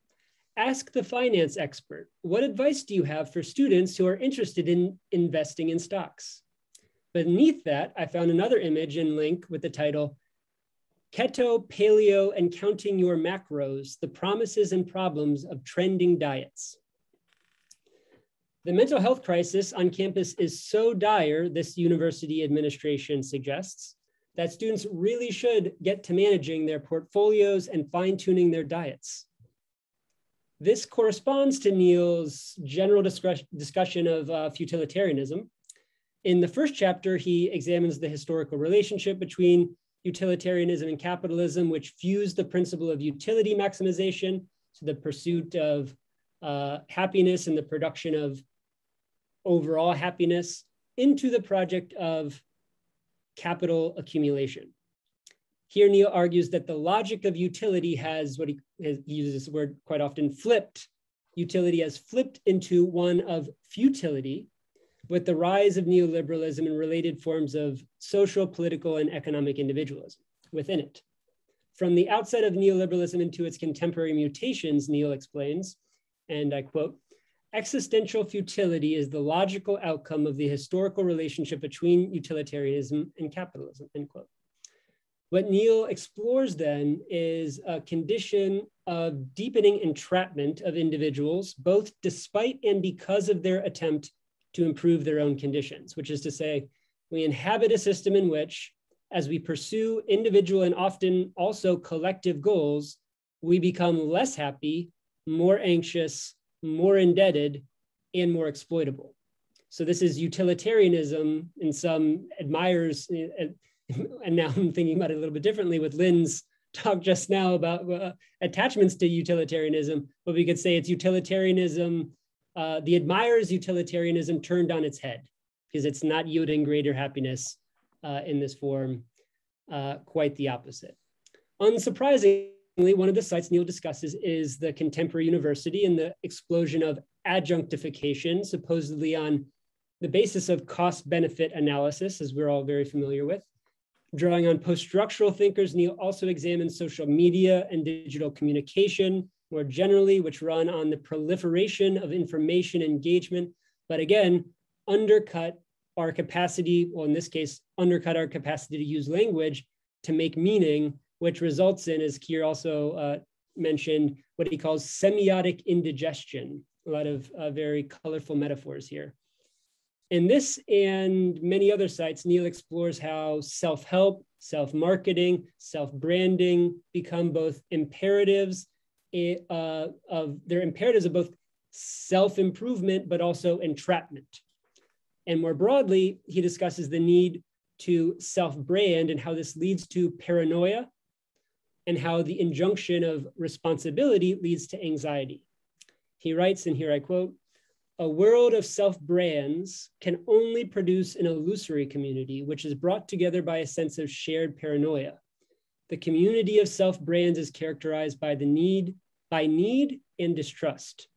D: Ask the finance expert, what advice do you have for students who are interested in investing in stocks? Beneath that, I found another image and link with the title, Keto, Paleo, and Counting Your Macros, the Promises and Problems of Trending Diets. The mental health crisis on campus is so dire, this university administration suggests, that students really should get to managing their portfolios and fine tuning their diets. This corresponds to Neil's general discussion of uh, futilitarianism. In the first chapter, he examines the historical relationship between utilitarianism and capitalism, which fused the principle of utility maximization to the pursuit of uh, happiness and the production of overall happiness into the project of capital accumulation. Here, Neil argues that the logic of utility has what he, he uses this word quite often flipped. Utility has flipped into one of futility with the rise of neoliberalism and related forms of social, political, and economic individualism within it. From the outset of neoliberalism into its contemporary mutations, Neil explains, and I quote, existential futility is the logical outcome of the historical relationship between utilitarianism and capitalism, end quote. What Neil explores then is a condition of deepening entrapment of individuals, both despite and because of their attempt to improve their own conditions, which is to say, we inhabit a system in which, as we pursue individual and often also collective goals, we become less happy, more anxious, more indebted, and more exploitable. So this is utilitarianism in some admirers, [LAUGHS] and now I'm thinking about it a little bit differently with Lynne's talk just now about uh, attachments to utilitarianism, but we could say it's utilitarianism, uh, the admirers utilitarianism turned on its head because it's not yielding greater happiness uh, in this form, uh, quite the opposite. Unsurprisingly, one of the sites Neil discusses is the contemporary university and the explosion of adjunctification, supposedly on the basis of cost benefit analysis, as we're all very familiar with. Drawing on post structural thinkers, Neil also examines social media and digital communication more generally, which run on the proliferation of information engagement, but again, undercut our capacity, well, in this case, undercut our capacity to use language to make meaning which results in, as Keir also uh, mentioned, what he calls semiotic indigestion. A lot of uh, very colorful metaphors here. In this and many other sites, Neil explores how self-help, self-marketing, self-branding become both imperatives uh, of their imperatives of both self-improvement, but also entrapment. And more broadly, he discusses the need to self-brand and how this leads to paranoia and how the injunction of responsibility leads to anxiety. He writes, and here I quote, a world of self brands can only produce an illusory community, which is brought together by a sense of shared paranoia. The community of self brands is characterized by the need, by need and distrust.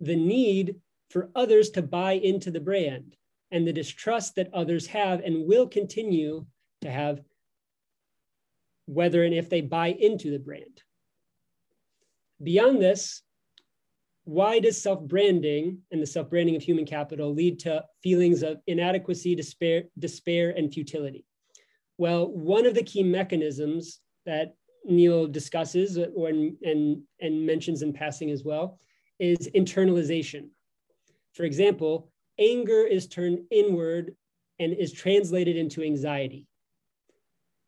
D: The need for others to buy into the brand and the distrust that others have and will continue to have whether and if they buy into the brand. Beyond this, why does self-branding and the self-branding of human capital lead to feelings of inadequacy, despair, despair, and futility? Well, one of the key mechanisms that Neil discusses or and, and mentions in passing as well is internalization. For example, anger is turned inward and is translated into anxiety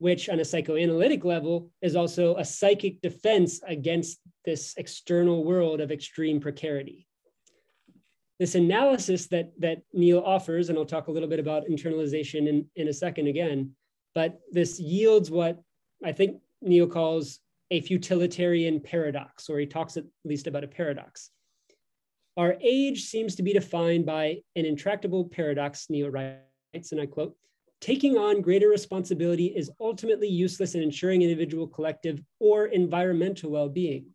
D: which on a psychoanalytic level is also a psychic defense against this external world of extreme precarity. This analysis that, that Neil offers, and I'll talk a little bit about internalization in, in a second again, but this yields what I think Neil calls a futilitarian paradox, or he talks at least about a paradox. Our age seems to be defined by an intractable paradox, Neil writes, and I quote, Taking on greater responsibility is ultimately useless in ensuring individual, collective, or environmental well-being.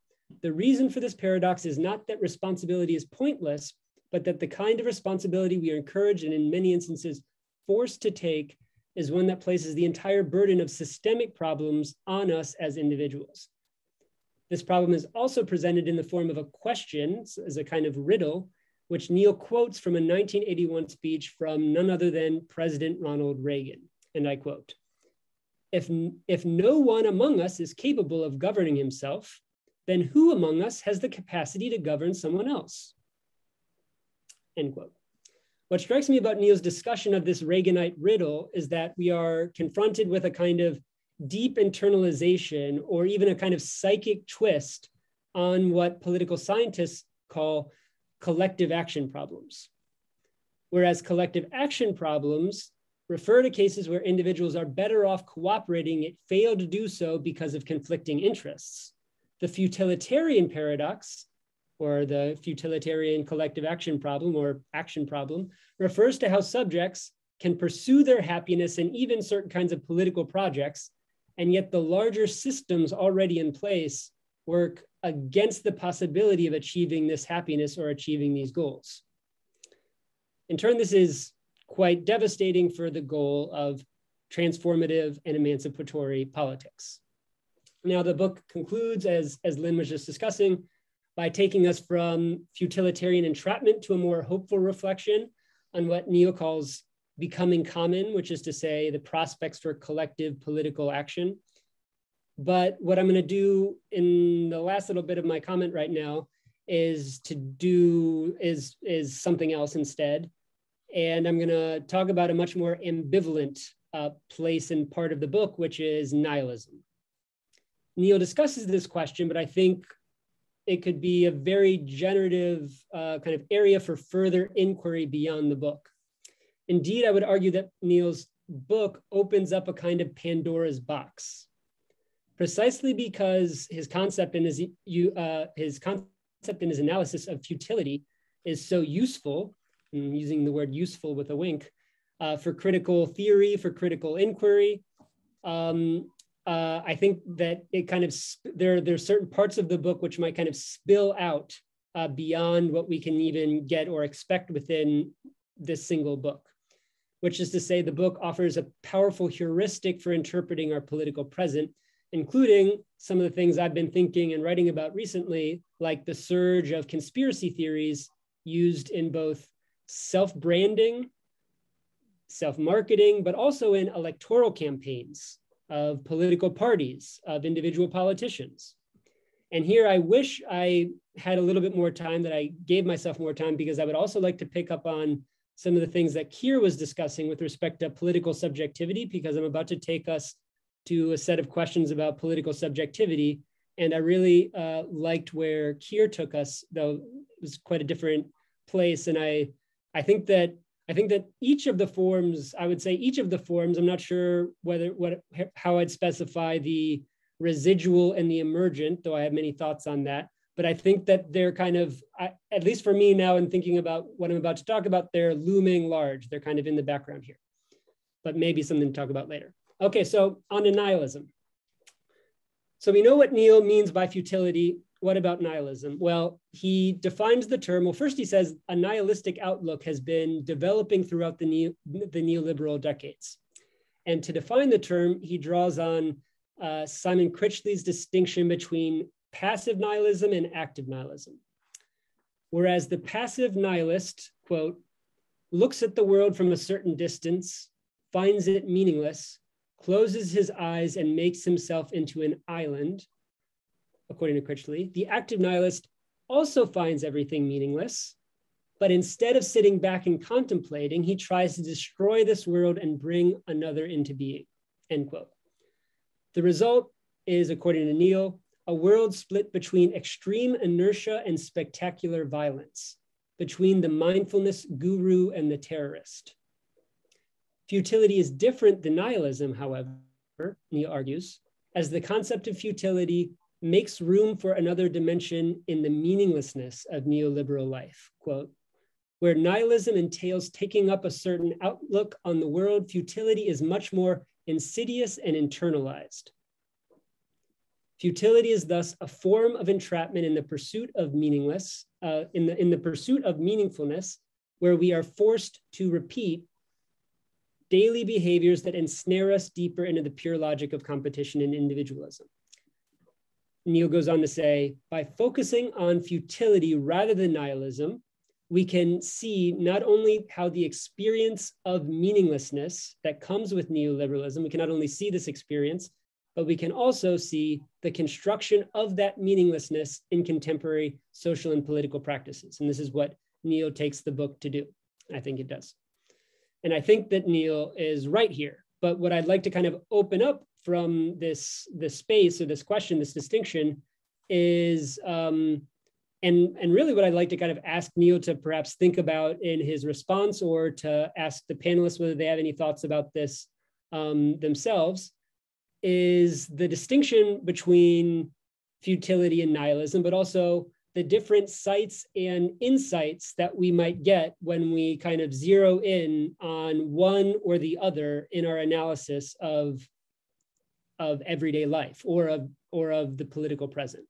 D: The reason for this paradox is not that responsibility is pointless, but that the kind of responsibility we are encouraged and in many instances forced to take is one that places the entire burden of systemic problems on us as individuals. This problem is also presented in the form of a question as a kind of riddle which Neil quotes from a 1981 speech from none other than President Ronald Reagan. And I quote, if, if no one among us is capable of governing himself, then who among us has the capacity to govern someone else? End quote. What strikes me about Neil's discussion of this Reaganite riddle is that we are confronted with a kind of deep internalization or even a kind of psychic twist on what political scientists call collective action problems. Whereas collective action problems refer to cases where individuals are better off cooperating, yet fail to do so because of conflicting interests. The futilitarian paradox, or the futilitarian collective action problem or action problem, refers to how subjects can pursue their happiness and even certain kinds of political projects, and yet the larger systems already in place work against the possibility of achieving this happiness or achieving these goals. In turn, this is quite devastating for the goal of transformative and emancipatory politics. Now, the book concludes, as, as Lynne was just discussing, by taking us from futilitarian entrapment to a more hopeful reflection on what Neil calls becoming common, which is to say the prospects for collective political action. But what I'm going to do in the last little bit of my comment right now is to do is is something else instead, and I'm going to talk about a much more ambivalent uh, place and part of the book, which is nihilism. Neil discusses this question, but I think it could be a very generative uh, kind of area for further inquiry beyond the book. Indeed, I would argue that Neil's book opens up a kind of Pandora's box, precisely because his concept and his, uh, his concept and his analysis of futility is so useful, using the word useful with a wink, uh, for critical theory, for critical inquiry. Um, uh, I think that it kind of there there's certain parts of the book which might kind of spill out uh, beyond what we can even get or expect within this single book, which is to say the book offers a powerful heuristic for interpreting our political present, including some of the things I've been thinking and writing about recently, like the surge of conspiracy theories used in both self-branding, self-marketing, but also in electoral campaigns of political parties, of individual politicians. And here I wish I had a little bit more time, that I gave myself more time, because I would also like to pick up on some of the things that Keir was discussing with respect to political subjectivity, because I'm about to take us to a set of questions about political subjectivity. And I really uh, liked where Keir took us, though it was quite a different place. And I, I think that I think that each of the forms, I would say each of the forms, I'm not sure whether what how I'd specify the residual and the emergent, though I have many thoughts on that. But I think that they're kind of, at least for me now, in thinking about what I'm about to talk about, they're looming large. They're kind of in the background here, but maybe something to talk about later. Okay, so on to nihilism. So we know what Neil means by futility what about nihilism? Well, he defines the term. Well, first he says a nihilistic outlook has been developing throughout the, neo, the neoliberal decades. And to define the term, he draws on uh, Simon Critchley's distinction between passive nihilism and active nihilism. Whereas the passive nihilist, quote, looks at the world from a certain distance, finds it meaningless, closes his eyes and makes himself into an island, according to Critchley, the active nihilist also finds everything meaningless, but instead of sitting back and contemplating, he tries to destroy this world and bring another into being, end quote. The result is, according to Neil, a world split between extreme inertia and spectacular violence, between the mindfulness guru and the terrorist. Futility is different than nihilism, however, Neil argues, as the concept of futility makes room for another dimension in the meaninglessness of neoliberal life. Quote, where nihilism entails taking up a certain outlook on the world, futility is much more insidious and internalized. Futility is thus a form of entrapment in the pursuit of meaningless, uh, in, the, in the pursuit of meaningfulness, where we are forced to repeat daily behaviors that ensnare us deeper into the pure logic of competition and individualism. Neil goes on to say, by focusing on futility rather than nihilism, we can see not only how the experience of meaninglessness that comes with neoliberalism, we can not only see this experience, but we can also see the construction of that meaninglessness in contemporary social and political practices. And this is what Neil takes the book to do. I think it does. And I think that Neil is right here. But what I'd like to kind of open up from this this space or this question, this distinction, is um, and and really what I'd like to kind of ask Neil to perhaps think about in his response, or to ask the panelists whether they have any thoughts about this um, themselves, is the distinction between futility and nihilism, but also the different sights and insights that we might get when we kind of zero in on one or the other in our analysis of, of everyday life or of, or of the political present.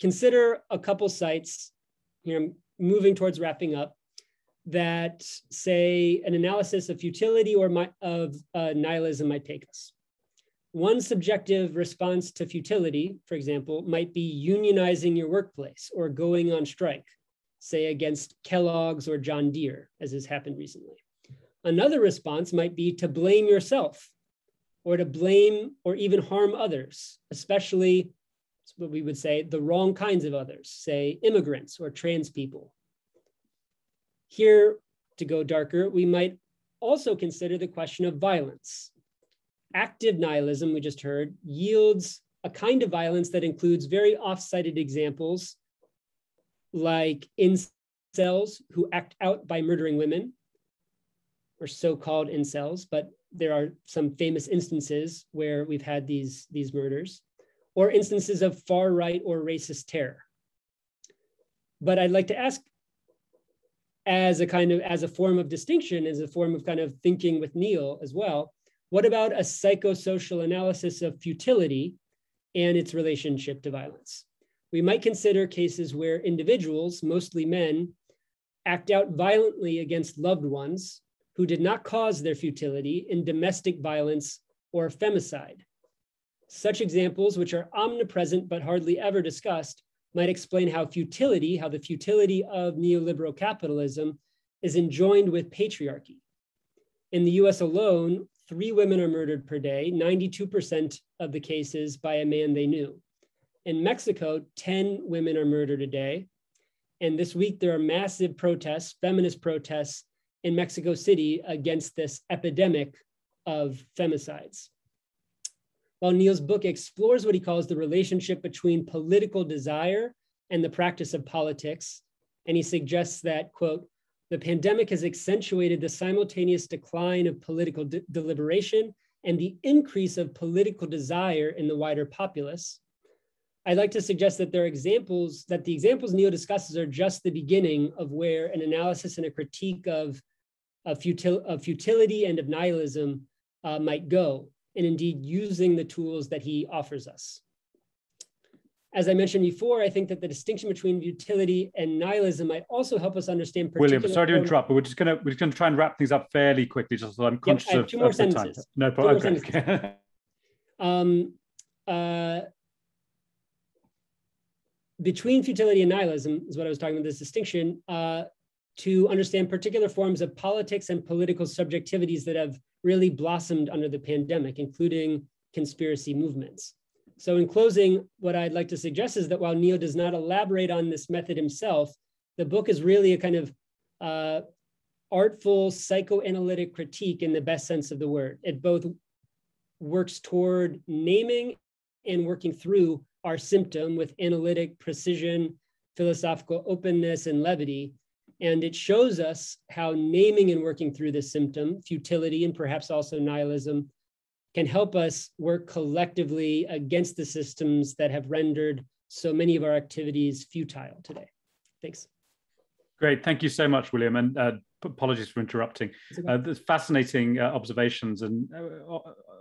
D: Consider a couple sites, here I'm moving towards wrapping up, that say an analysis of futility or my, of uh, nihilism might take us. One subjective response to futility, for example, might be unionizing your workplace or going on strike, say against Kellogg's or John Deere, as has happened recently. Another response might be to blame yourself or to blame or even harm others, especially what we would say the wrong kinds of others, say immigrants or trans people. Here, to go darker, we might also consider the question of violence active nihilism, we just heard, yields a kind of violence that includes very off-cited examples like incels who act out by murdering women, or so-called incels, but there are some famous instances where we've had these, these murders, or instances of far right or racist terror. But I'd like to ask as a kind of, as a form of distinction, as a form of kind of thinking with Neil as well, what about a psychosocial analysis of futility and its relationship to violence? We might consider cases where individuals, mostly men, act out violently against loved ones who did not cause their futility in domestic violence or femicide. Such examples, which are omnipresent but hardly ever discussed, might explain how futility, how the futility of neoliberal capitalism is enjoined with patriarchy. In the US alone, three women are murdered per day, 92% of the cases by a man they knew. In Mexico, 10 women are murdered a day. And this week, there are massive protests, feminist protests in Mexico City against this epidemic of femicides. While Neil's book explores what he calls the relationship between political desire and the practice of politics, and he suggests that, quote, the pandemic has accentuated the simultaneous decline of political de deliberation and the increase of political desire in the wider populace. I'd like to suggest that there are examples, that the examples Neil discusses are just the beginning of where an analysis and a critique of, of, futil of futility and of nihilism uh, might go, and indeed using the tools that he offers us as I mentioned before, I think that the distinction between utility and nihilism might also help us understand.
A: William, sorry to interrupt, but we're just gonna we're just gonna try and wrap things up fairly quickly, just so I'm conscious yep, of, two more of sentences. time. No problem. Okay. [LAUGHS]
D: um, uh, between futility and nihilism is what I was talking about. This distinction uh, to understand particular forms of politics and political subjectivities that have really blossomed under the pandemic, including conspiracy movements. So in closing, what I'd like to suggest is that while Neil does not elaborate on this method himself, the book is really a kind of uh, artful psychoanalytic critique in the best sense of the word. It both works toward naming and working through our symptom with analytic precision, philosophical openness, and levity. And it shows us how naming and working through this symptom, futility, and perhaps also nihilism, can help us work collectively against the systems that have rendered so many of our activities futile today. Thanks.
A: Great, thank you so much, William, and uh, apologies for interrupting. Uh, there's fascinating uh, observations and uh,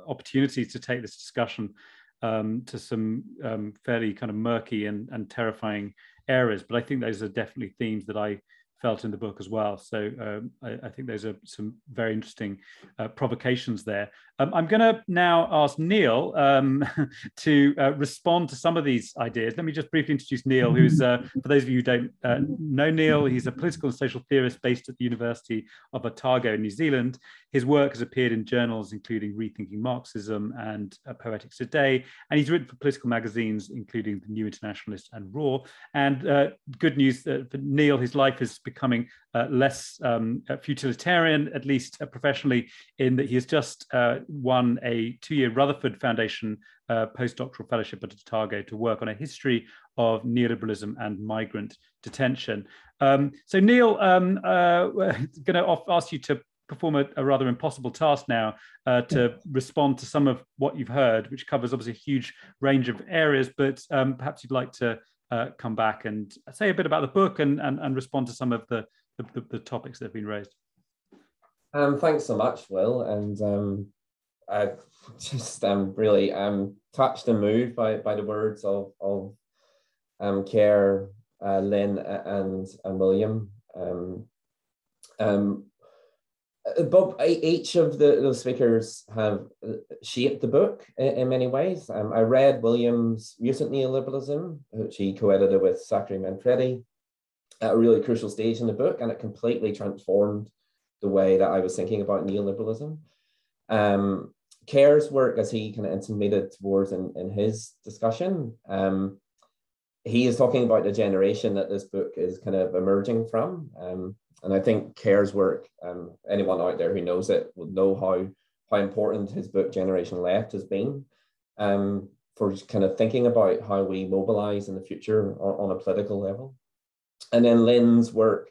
A: opportunities to take this discussion um, to some um, fairly kind of murky and, and terrifying areas, but I think those are definitely themes that I felt in the book as well. So um, I, I, think those are some very interesting uh, provocations there. Um, I'm going to now ask Neil um, [LAUGHS] to uh, respond to some of these ideas. Let me just briefly introduce Neil, who's, uh, for those of you who don't uh, know Neil, he's a political and social theorist based at the University of Otago in New Zealand. His work has appeared in journals including Rethinking Marxism and uh, Poetics Today, and he's written for political magazines including The New Internationalist and ROAR. And uh, good news for Neil, his life is becoming uh, less um, futilitarian, at least uh, professionally, in that he has just uh, won a two-year Rutherford Foundation uh, postdoctoral fellowship at Otago to work on a history of neoliberalism and migrant detention. Um, so Neil, um, uh, we're going to ask you to perform a, a, rather impossible task now uh, to respond to some of what you've heard, which covers obviously a huge range of areas, but um, perhaps you'd like to uh, come back and say a bit about the book and, and, and respond to some of the, the, the topics that have been raised.
E: Um, thanks so much, Will. And um, I just um, really um, touched and moved by, by the words of, of um, Keir, uh, Lynne, and, and William. Um, um, Bob, each of the, the speakers have uh, shaped the book in, in many ways. Um, I read William's Mutant Neoliberalism, which he co-edited with Zachary Manfredi at a really crucial stage in the book, and it completely transformed the way that I was thinking about neoliberalism. Um, Keir's work, as he kind of intimated towards in, in his discussion, um, he is talking about the generation that this book is kind of emerging from. Um, and I think Keir's work, um, anyone out there who knows it will know how, how important his book Generation Left has been um, for kind of thinking about how we mobilize in the future on, on a political level. And then Lynne's work,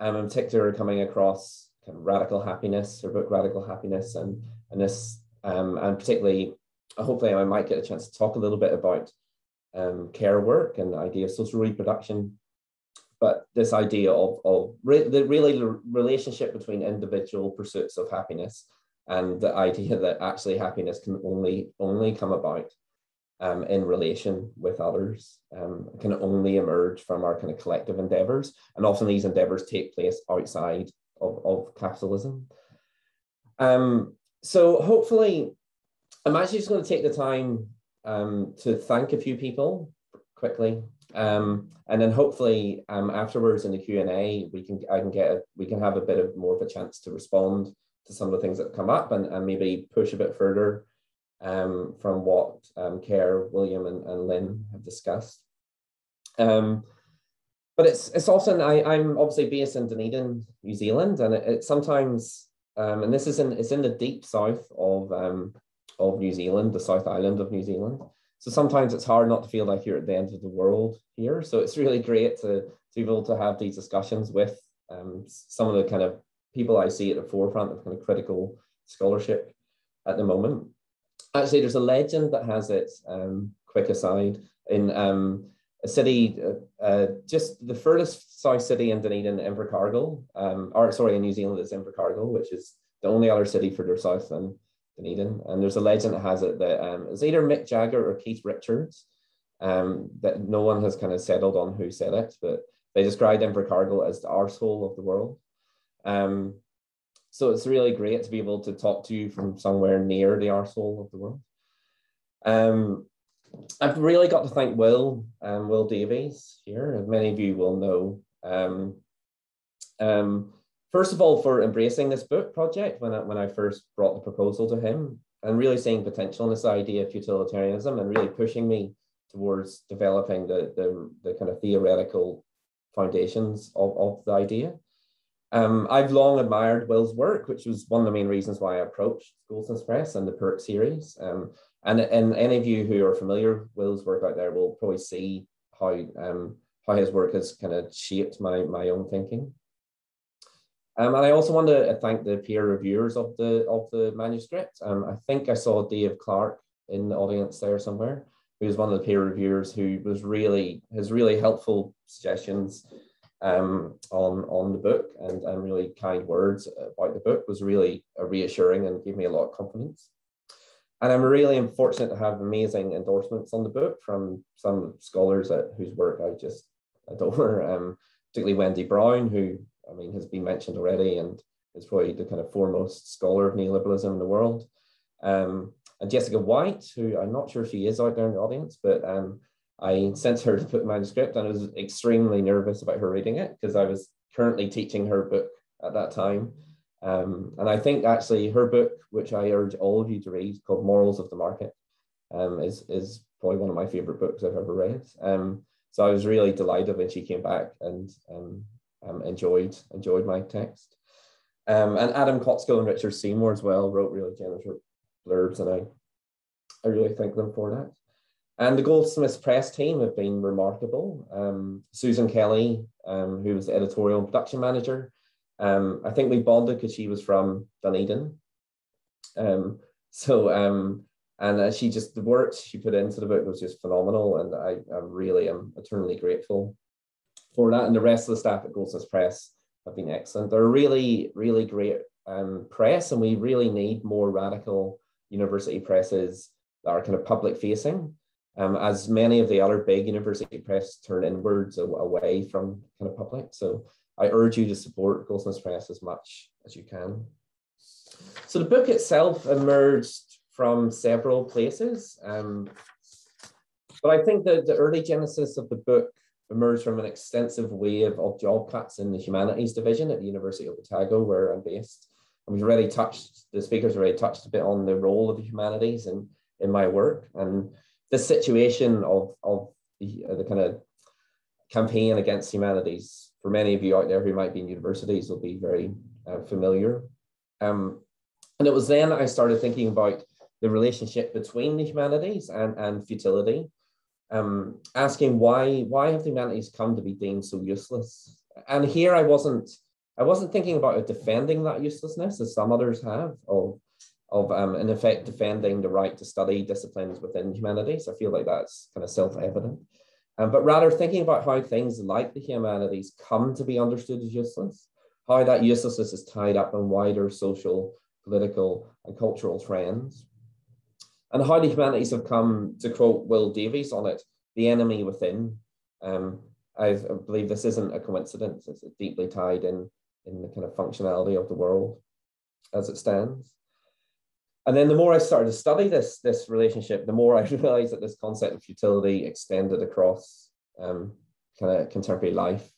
E: um, in particular, coming across kind of radical happiness, her book Radical Happiness, and, and this, um, and particularly, hopefully I might get a chance to talk a little bit about um, care work and the idea of social reproduction but this idea of, of re- the really the relationship between individual pursuits of happiness and the idea that actually happiness can only only come about um, in relation with others um, can only emerge from our kind of collective endeavors. And often these endeavors take place outside of, of capitalism. Um, so hopefully i'm actually just going to take the time um, to thank a few people quickly um, and then hopefully um, afterwards in the Q and A, we can I can get a, we can have a bit of more of a chance to respond to some of the things that come up and, and maybe push a bit further um, from what um, Keir, William, and, and Lynne have discussed. Um, but it's it's often I, I'm obviously based in Dunedin, New Zealand, and it, it sometimes um, and this is in it's in the deep south of um, of New Zealand, the South Island of New Zealand. So sometimes it's hard not to feel like you're at the end of the world here. So it's really great to, to be able to have these discussions with um, some of the kind of people I see at the forefront of kind of critical scholarship at the moment. Actually, there's a legend that has it, um, quick aside, in um, a city, uh, uh, just the furthest south city in Dunedin, Invercargill, um, or sorry, in New Zealand is Invercargill, which is the only other city further south than Dunedin. And there's a legend that has it that um, it's either Mick Jagger or Keith Richards. Um, that no one has kind of settled on who said it, but they described Invercargill as the arsehole of the world. Um, so it's really great to be able to talk to you from somewhere near the arsehole of the world. Um, I've really got to thank Will, um, Will Davies here, many of you will know. Um, um, first of all, for embracing this book project when I, when I first brought the proposal to him and really seeing potential in this idea of utilitarianism and really pushing me towards developing the, the, the kind of theoretical foundations of, of the idea. Um, I've long admired Will's work, which was one of the main reasons why I approached Goldsmiths Press and the PERC series. Um, and, and any of you who are familiar with Will's work out there will probably see how, um, how his work has kind of shaped my, my own thinking. Um, and I also want to thank the peer reviewers of the of the manuscript. Um, I think I saw Dave Clark in the audience there somewhere, who was one of the peer reviewers who was really has really helpful suggestions um, on on the book and, and really kind words about the book was really reassuring and gave me a lot of confidence. And I'm really fortunate to have amazing endorsements on the book from some scholars at, whose work I just adore, um, particularly Wendy Brown, who I mean, has been mentioned already and is probably the kind of foremost scholar of neoliberalism in the world. Um, and Jessica Whyte, who I'm not sure if she is out there in the audience, but um, I sent her [LAUGHS] to put manuscript and I was extremely nervous about her reading it because I was currently teaching her book at that time. Um, and I think actually her book, which I urge all of you to read, called Morals of the Market, um, is, is probably one of my favorite books I've ever read. Um, so I was really delighted when she came back and um, um, enjoyed enjoyed my text. Um, and Adam Kotsko and Richard Seymour as well wrote really generous blurbs, and I I really thank them for that. And the Goldsmiths Press team have been remarkable. Um, Susan Kelly, um, who was the editorial and production manager, um, I think we bonded because she was from Dunedin. Um, so um, And uh, she just, the work she put into the book was just phenomenal. And I, I really am eternally grateful for that. And the rest of the staff at Goldsmiths Press have been excellent. They're really, really great um, press, and we really need more radical university presses that are kind of public facing. Um, as many of the other big university press turn inwards away from kind of public. So I urge you to support Goldsmiths Press as much as you can. So the book itself emerged from several places. Um, but I think that the early genesis of the book emerged from an extensive wave of job cuts in the humanities division at the University of Otago, where I'm based. And we've already touched, the speakers already touched a bit on the role of the humanities in, in my work. And the situation of, of the, uh, the kind of campaign against humanities, for many of you out there who might be in universities, will be very uh, familiar. Um, and it was then I started thinking about the relationship between the humanities and, and futility, um, asking why why have the humanities come to be deemed so useless? And here I wasn't I wasn't thinking about defending that uselessness as some others have of of um, in effect defending the right to study disciplines within humanities. I feel like that's kind of self-evident. Um, but rather thinking about how things like the humanities come to be understood as useless, how that uselessness is tied up in wider social, political, and cultural trends and how the humanities have come to quote Will Davies on it, the enemy within. Um, I believe this isn't a coincidence. It's deeply tied in in the kind of functionality of the world as it stands. And then the more I started to study this this relationship, the more [LAUGHS] I realized that this concept of futility extended across um, kind of contemporary life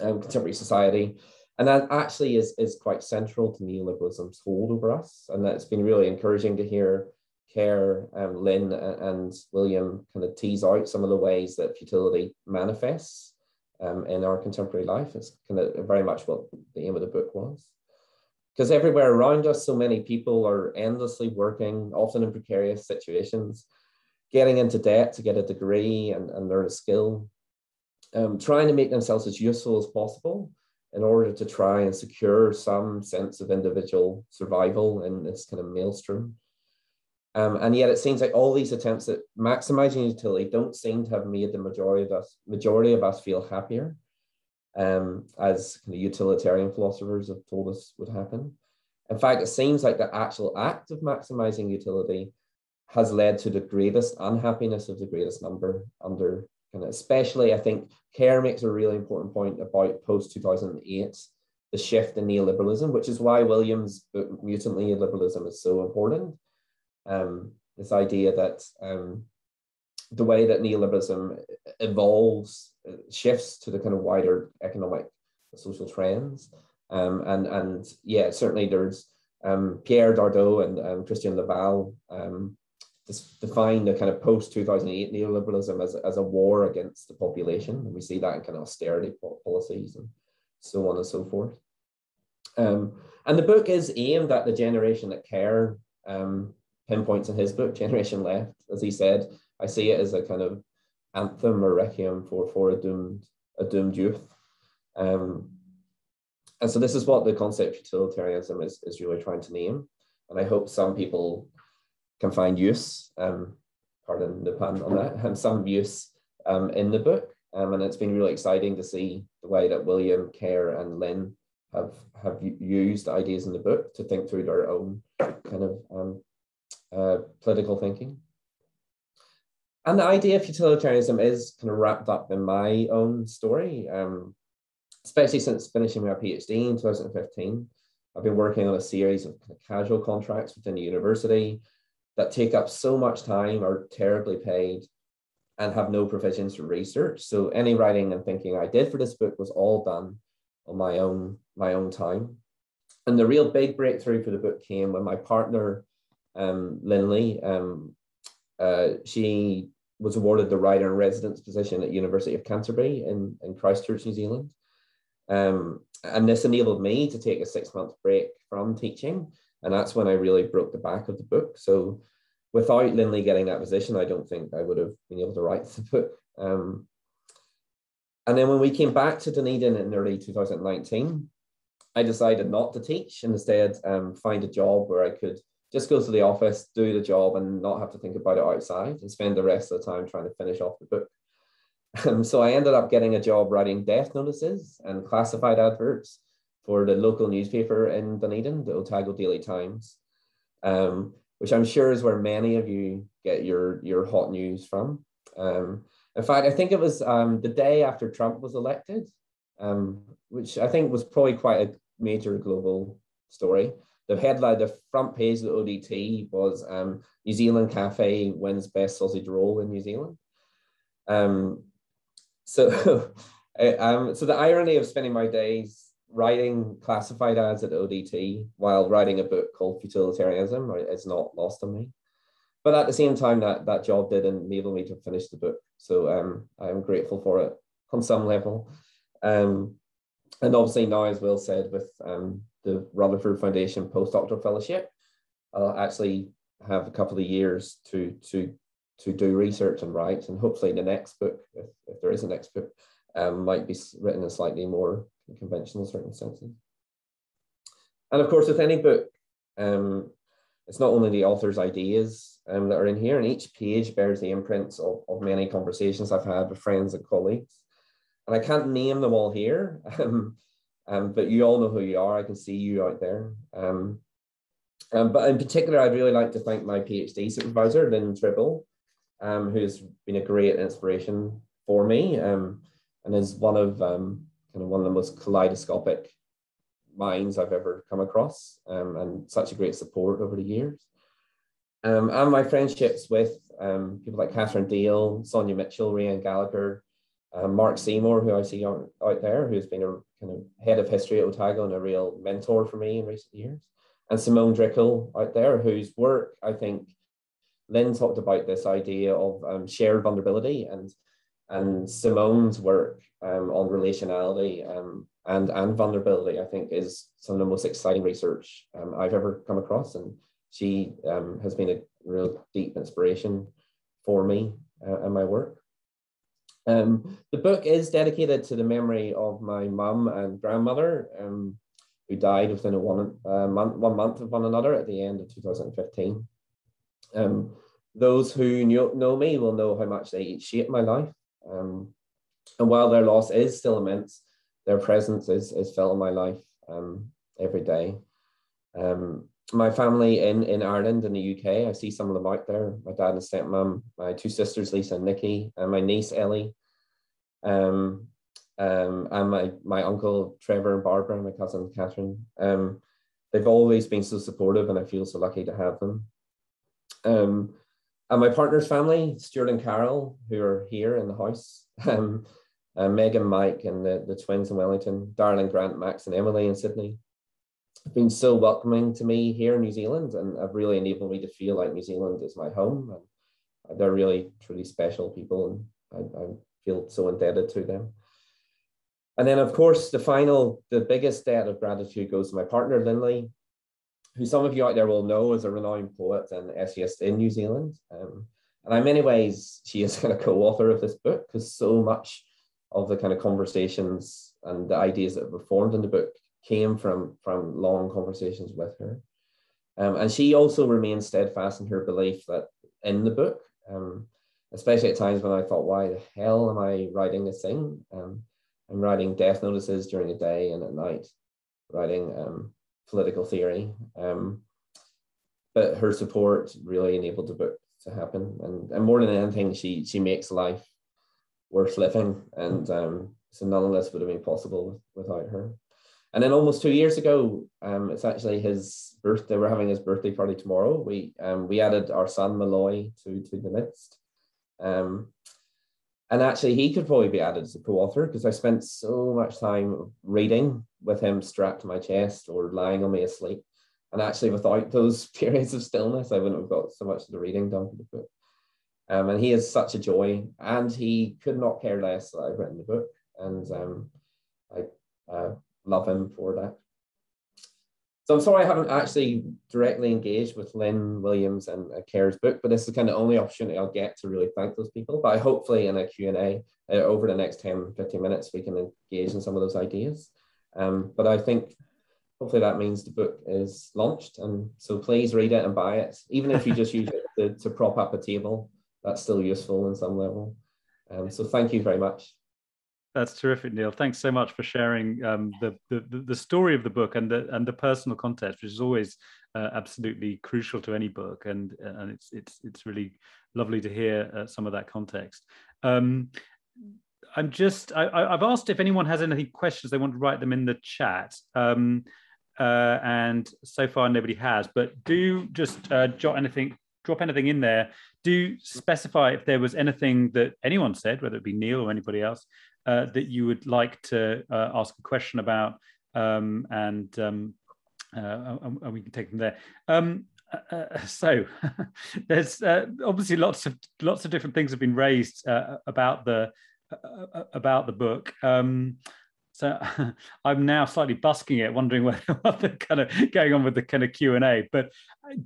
E: and contemporary society. And that actually is, is quite central to neoliberalism's hold over us. And that's been really encouraging to hear Keir, um, Lynne, and William kind of tease out some of the ways that futility manifests um, in our contemporary life. It's kind of very much what the aim of the book was. Because everywhere around us, so many people are endlessly working, often in precarious situations, getting into debt to get a degree and, and learn a skill, um, trying to make themselves as useful as possible in order to try and secure some sense of individual survival in this kind of maelstrom. Um, and yet it seems like all these attempts at maximizing utility don't seem to have made the majority of us majority of us feel happier, um, as kind of utilitarian philosophers have told us would happen. In fact, it seems like the actual act of maximizing utility has led to the greatest unhappiness of the greatest number under kind of especially I think Keir makes a really important point about post 2008 the shift in neoliberalism, which is why Williams' book Mutant Neoliberalism is so important um, this idea that um, the way that neoliberalism evolves uh, shifts to the kind of wider economic social trends. Um, and, and yeah, certainly there's um, Pierre Dardot and um, Christian Laval um, define the kind of post 2008 neoliberalism as, as a war against the population. And we see that in kind of austerity policies and so on and so forth. Um, and the book is aimed at the generation that Keir um, pinpoints in his book, Generation Left. As he said, I see it as a kind of anthem or requiem for, for a doomed a doomed youth. Um, and so this is what the concept futilitarianism is, is really trying to name. And I hope some people can find use, um, pardon the pun on that, and some use um, in the book. Um, and it's been really exciting to see the way that William, Keir, and Lynne have have used ideas in the book to think through their own kind of um, uh, political thinking. And the idea of futilitarianism is kind of wrapped up in my own story, um, especially since finishing my PhD in 2015. I've been working on a series of, of casual contracts within the university that take up so much time, are terribly paid, and have no provisions for research. So any writing and thinking I did for this book was all done on my own my own time. And the real big breakthrough for the book came when my partner um, Linley. Um, uh, she was awarded the writer in residence position at University of Canterbury in, in Christchurch, New Zealand. Um, and this enabled me to take a six month break from teaching. And that's when I really broke the back of the book. So without Linley getting that position, I don't think I would have been able to write the book. Um, and then when we came back to Dunedin in early 2019, I decided not to teach and instead um, find a job where I could just go to the office, do the job, and not have to think about it outside, and spend the rest of the time trying to finish off the book. [LAUGHS] Um, so I ended up getting a job writing death notices and classified adverts for the local newspaper in Dunedin, the Otago Daily Times, um, which I'm sure is where many of you get your, your hot news from. Um, in fact, I think it was um, the day after Trump was elected, um, which I think was probably quite a major global story. The headline, the front page of the ODT was um, New Zealand Cafe wins best sausage roll in New Zealand. Um, so, [LAUGHS] um, so the irony of spending my days writing classified ads at ODT while writing a book called Futilitarianism is not lost on me. But at the same time, that, that job did enable me to finish the book. So um, I'm grateful for it on some level. Um, and obviously now, as Will said, with um, the Rutherford Foundation postdoctoral fellowship, I'll actually have a couple of years to to to do research and write, and hopefully the next book, if, if there is a next book, um, might be written in slightly more conventional circumstances. And of course, with any book, um, it's not only the author's ideas um, that are in here, and each page bears the imprints of, of many conversations I've had with friends and colleagues. And I can't name them all here, [LAUGHS] um, um, but you all know who you are. I can see you out there. Um, um, but in particular, I'd really like to thank my PhD supervisor, Lynn Tribble, um, who's been a great inspiration for me um, and is one of um, kind of one of the most kaleidoscopic minds I've ever come across and such a great support over the years. And my friendships with people like Catherine Deal, Sonia Mitchell, Ryan Gallagher, uh, Mark Seymour, who I see out, out there, who's been a kind of head of history at Otago and a real mentor for me in recent years, and Simone Drichel out there, whose work I think Lynne talked about this idea of um, shared vulnerability and and Simone's work um, on relationality um, and and vulnerability, I think, is some of the most exciting research um, I've ever come across, and she um, has been a real deep inspiration for me uh, and my work. Um, the book is dedicated to the memory of my mum and grandmother, um, who died within a one uh, month one month of one another at the end of 2015. Um, those who knew, know me will know how much they each shaped my life. Um, and while their loss is still immense, their presence is, is felt in my life um, every day. Um, my family in, in Ireland and the UK, I see some of them out there. My dad and stepmom, my two sisters, Lisa and Nikki, and my niece, Ellie. Um, um, and my, my uncle, Trevor and Barbara, and my cousin, Catherine. Um, they've always been so supportive, and I feel so lucky to have them. Um, and my partner's family, Stuart and Carol, who are here in the house, [LAUGHS] um, uh, Megan, Mike, and the, the twins in Wellington, Darling, Grant, Max, and Emily in Sydney, been so welcoming to me here in New Zealand and have really enabled me to feel like New Zealand is my home. And they're really, truly special people, and I, I feel so indebted to them. And then, of course, the final, the biggest debt of gratitude goes to my partner, Linley, who some of you out there will know is a renowned poet and essayist in New Zealand. Um, and in many ways, she is [LAUGHS] kind of co-author of this book because so much of the kind of conversations and the ideas that were formed in the book came from, from long conversations with her. Um, and she also remained steadfast in her belief that in the book, um, especially at times when I thought, why the hell am I writing this thing? Um, I'm writing death notices during the day and at night, writing um, political theory. Um, but her support really enabled the book to happen. And, and more than anything, she she makes life worth living. And um, so none of this would have been possible without her. And then almost two years ago, um, it's actually his birthday. We're having his birthday party tomorrow. We um, we added our son Malloy to to the midst. Um, and actually, he could probably be added as a co-author because I spent so much time reading with him strapped to my chest or lying on me asleep. And actually, without those [LAUGHS] periods of stillness, I wouldn't have got so much of the reading done for the book. Um, and he is such a joy, and he could not care less that I've written the book, and um, I uh, love him for that. So I'm sorry I haven't actually directly engaged with Lynne Williams and Keir's book, but this is kind of the only opportunity I'll get to really thank those people. But I hopefully in a Q&A uh, over the next 10, 15 minutes, we can engage in some of those ideas. Um, but I think hopefully that means the book is launched. And so please read it and buy it. Even if you just use it to, to prop up a table, that's still useful in some level. Um, so thank you very much.
A: That's terrific, Neil. Thanks so much for sharing um, the, the the story of the book and the and the personal context, which is always uh, absolutely crucial to any book. And and it's it's it's really lovely to hear uh, some of that context. Um, I'm just I, have asked if anyone has any questions they want to write them in the chat. Um, uh, and so far nobody has. But do just uh, jot anything, drop anything in there. Do specify if there was anything that anyone said, whether it be Neil or anybody else, uh, that you would like to uh, ask a question about, um, and, um, uh, and we can take them there. Um, uh, [LAUGHS] so [LAUGHS] there's obviously lots of lots of different things have been raised about the about the book. Um, so [LAUGHS] I'm now slightly busking it, wondering what the kind of going on with the kind of Q and A. But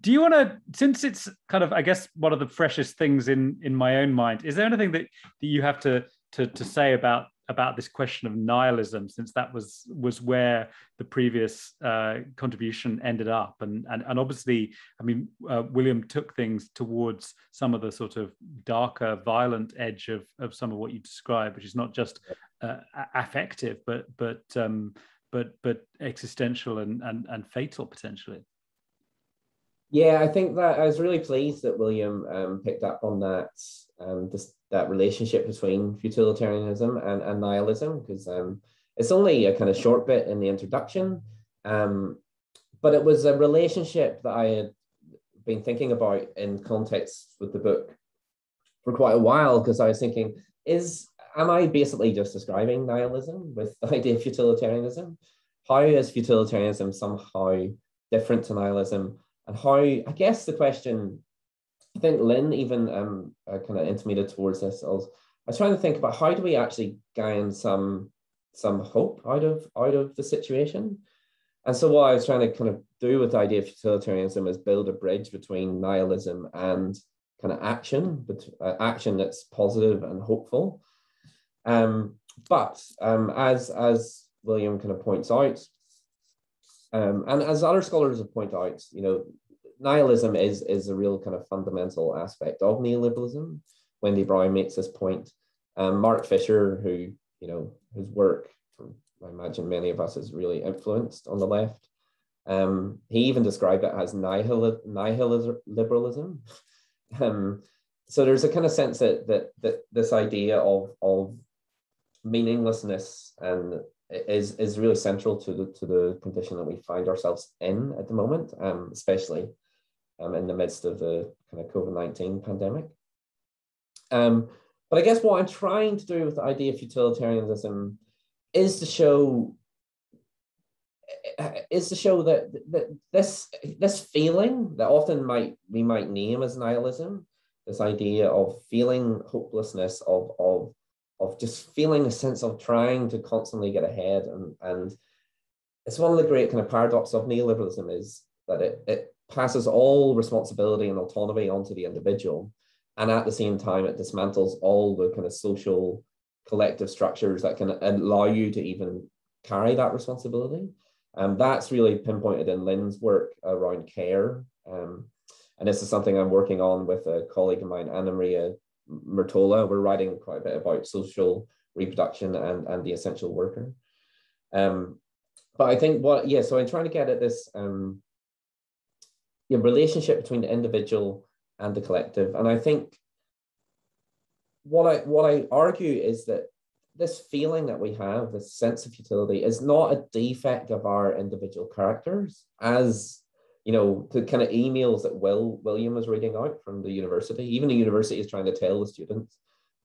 A: do you want to, since it's kind of, I guess, one of the freshest things in in my own mind, is there anything that, that you have to to to say about about this question of nihilism, since that was was where the previous uh, contribution ended up, and and and obviously, I mean, uh, William took things towards some of the sort of darker, violent edge of of some of what you describe, which is not just uh, affective, but but um, but but existential and and and fatal potentially.
E: Yeah, I think that I was really pleased that William um, picked up on that um, this, that relationship between futilitarianism and, and nihilism because um, it's only a kind of short bit in the introduction, um, but it was a relationship that I had been thinking about in context with the book for quite a while because I was thinking, is am I basically just describing nihilism with the [LAUGHS] idea of futilitarianism? How is futilitarianism somehow different to nihilism? And how, I guess the question, I think Lynne even um, uh, kind of intimated towards this. I was, I was trying to think about how do we actually gain some some hope out of out of the situation. And so what I was trying to kind of do with the idea of futilitarianism is build a bridge between nihilism and kind of action, but uh, action that's positive and hopeful. Um, but um, as as William kind of points out, um, and as other scholars have pointed out, you know, nihilism is is a real kind of fundamental aspect of neoliberalism. Wendy Brown makes this point. Um, Mark Fisher, who you know, whose work I imagine many of us is really influenced on the left. Um, he even described it as nihil, nihil liberalism. [LAUGHS] um, so there's a kind of sense that that that this idea of of meaninglessness and is is really central to the to the condition that we find ourselves in at the moment, um, especially um, in the midst of the kind of COVID nineteen pandemic. Um, but I guess what I'm trying to do with the idea of futilitarianism is to show is to show that, that this this feeling that often might we might name as nihilism, this idea of feeling hopelessness, of of of just feeling a sense of trying to constantly get ahead and and it's one of the great kind of paradoxes of neoliberalism is that it, it passes all responsibility and autonomy onto the individual and at the same time it dismantles all the kind of social collective structures that can allow you to even carry that responsibility. And um, that's really pinpointed in Lynne's work around care. Um, and this is something i'm working on with a colleague of mine anna maria Murtola, we're writing quite a bit about social reproduction and, and the essential worker. Um, but I think what, yeah, so I'm trying to get at this um, yeah, relationship between the individual and the collective. And I think what I what I argue is that this feeling that we have, this sense of utility, is not a defect of our individual characters, as you know, the kind of emails that Will William was reading out from the university. Even the university is trying to tell the students,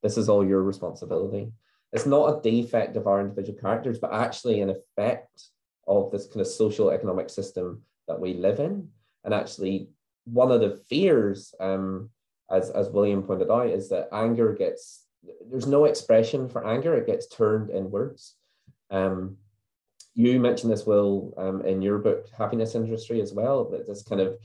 E: this is all your responsibility. It's not a defect of our individual characters, but actually an effect of this kind of social economic system that we live in. And actually, one of the fears, um, as, as William pointed out, is that anger gets, there's no expression for anger, it gets turned inwards. Um, you mentioned this, Will, um, in your book, Happiness Industry, as well, that this kind of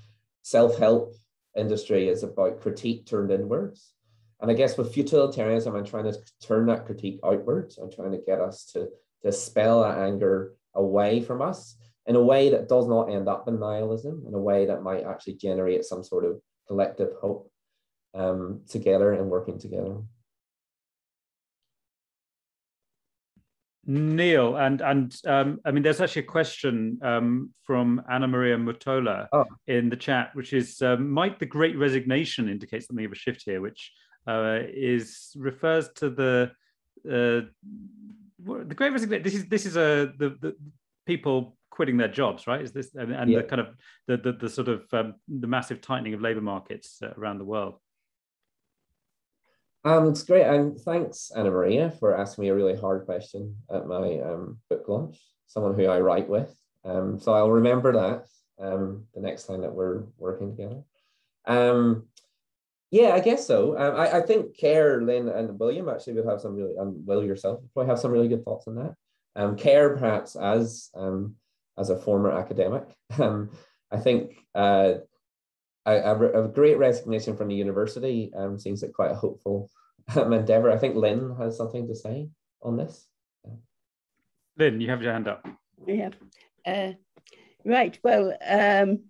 E: self help industry is about critique turned inwards. And I guess with futilitarianism, I'm trying to turn that critique outwards. I'm trying to get us to dispel that anger away from us in a way that does not end up in nihilism, in a way that might actually generate some sort of collective hope um, together and working together.
A: Neil, and and um, I mean, there's actually a question um, from Anna Maria Murtola oh. in the chat, which is: uh, Might the Great Resignation indicate something of a shift here, which uh, is refers to the uh, the Great Resignation. This is this is a the, the people quitting their jobs, right? Is this and, and yeah. the kind of the the, the sort of um, the massive tightening of labour markets uh, around the world?
E: Um, it's great, and thanks Anna Maria for asking me a really hard question at my um, book launch. Someone who I write with, um, so I'll remember that um, the next time that we're working together. Um, yeah, I guess so. Um, I, I think Keir, Lynne, and William actually would have some really, and Will yourself probably have some really good thoughts on that. Um, Keir, perhaps as um, as a former academic, [LAUGHS] um, I think uh, a, a, a, great resignation from the university um, seems like quite a hopeful um, endeavor. I think Lynne has something to say on this. Yeah.
A: Lynne, you have your hand up.
C: Yeah. Uh, right. Well, um,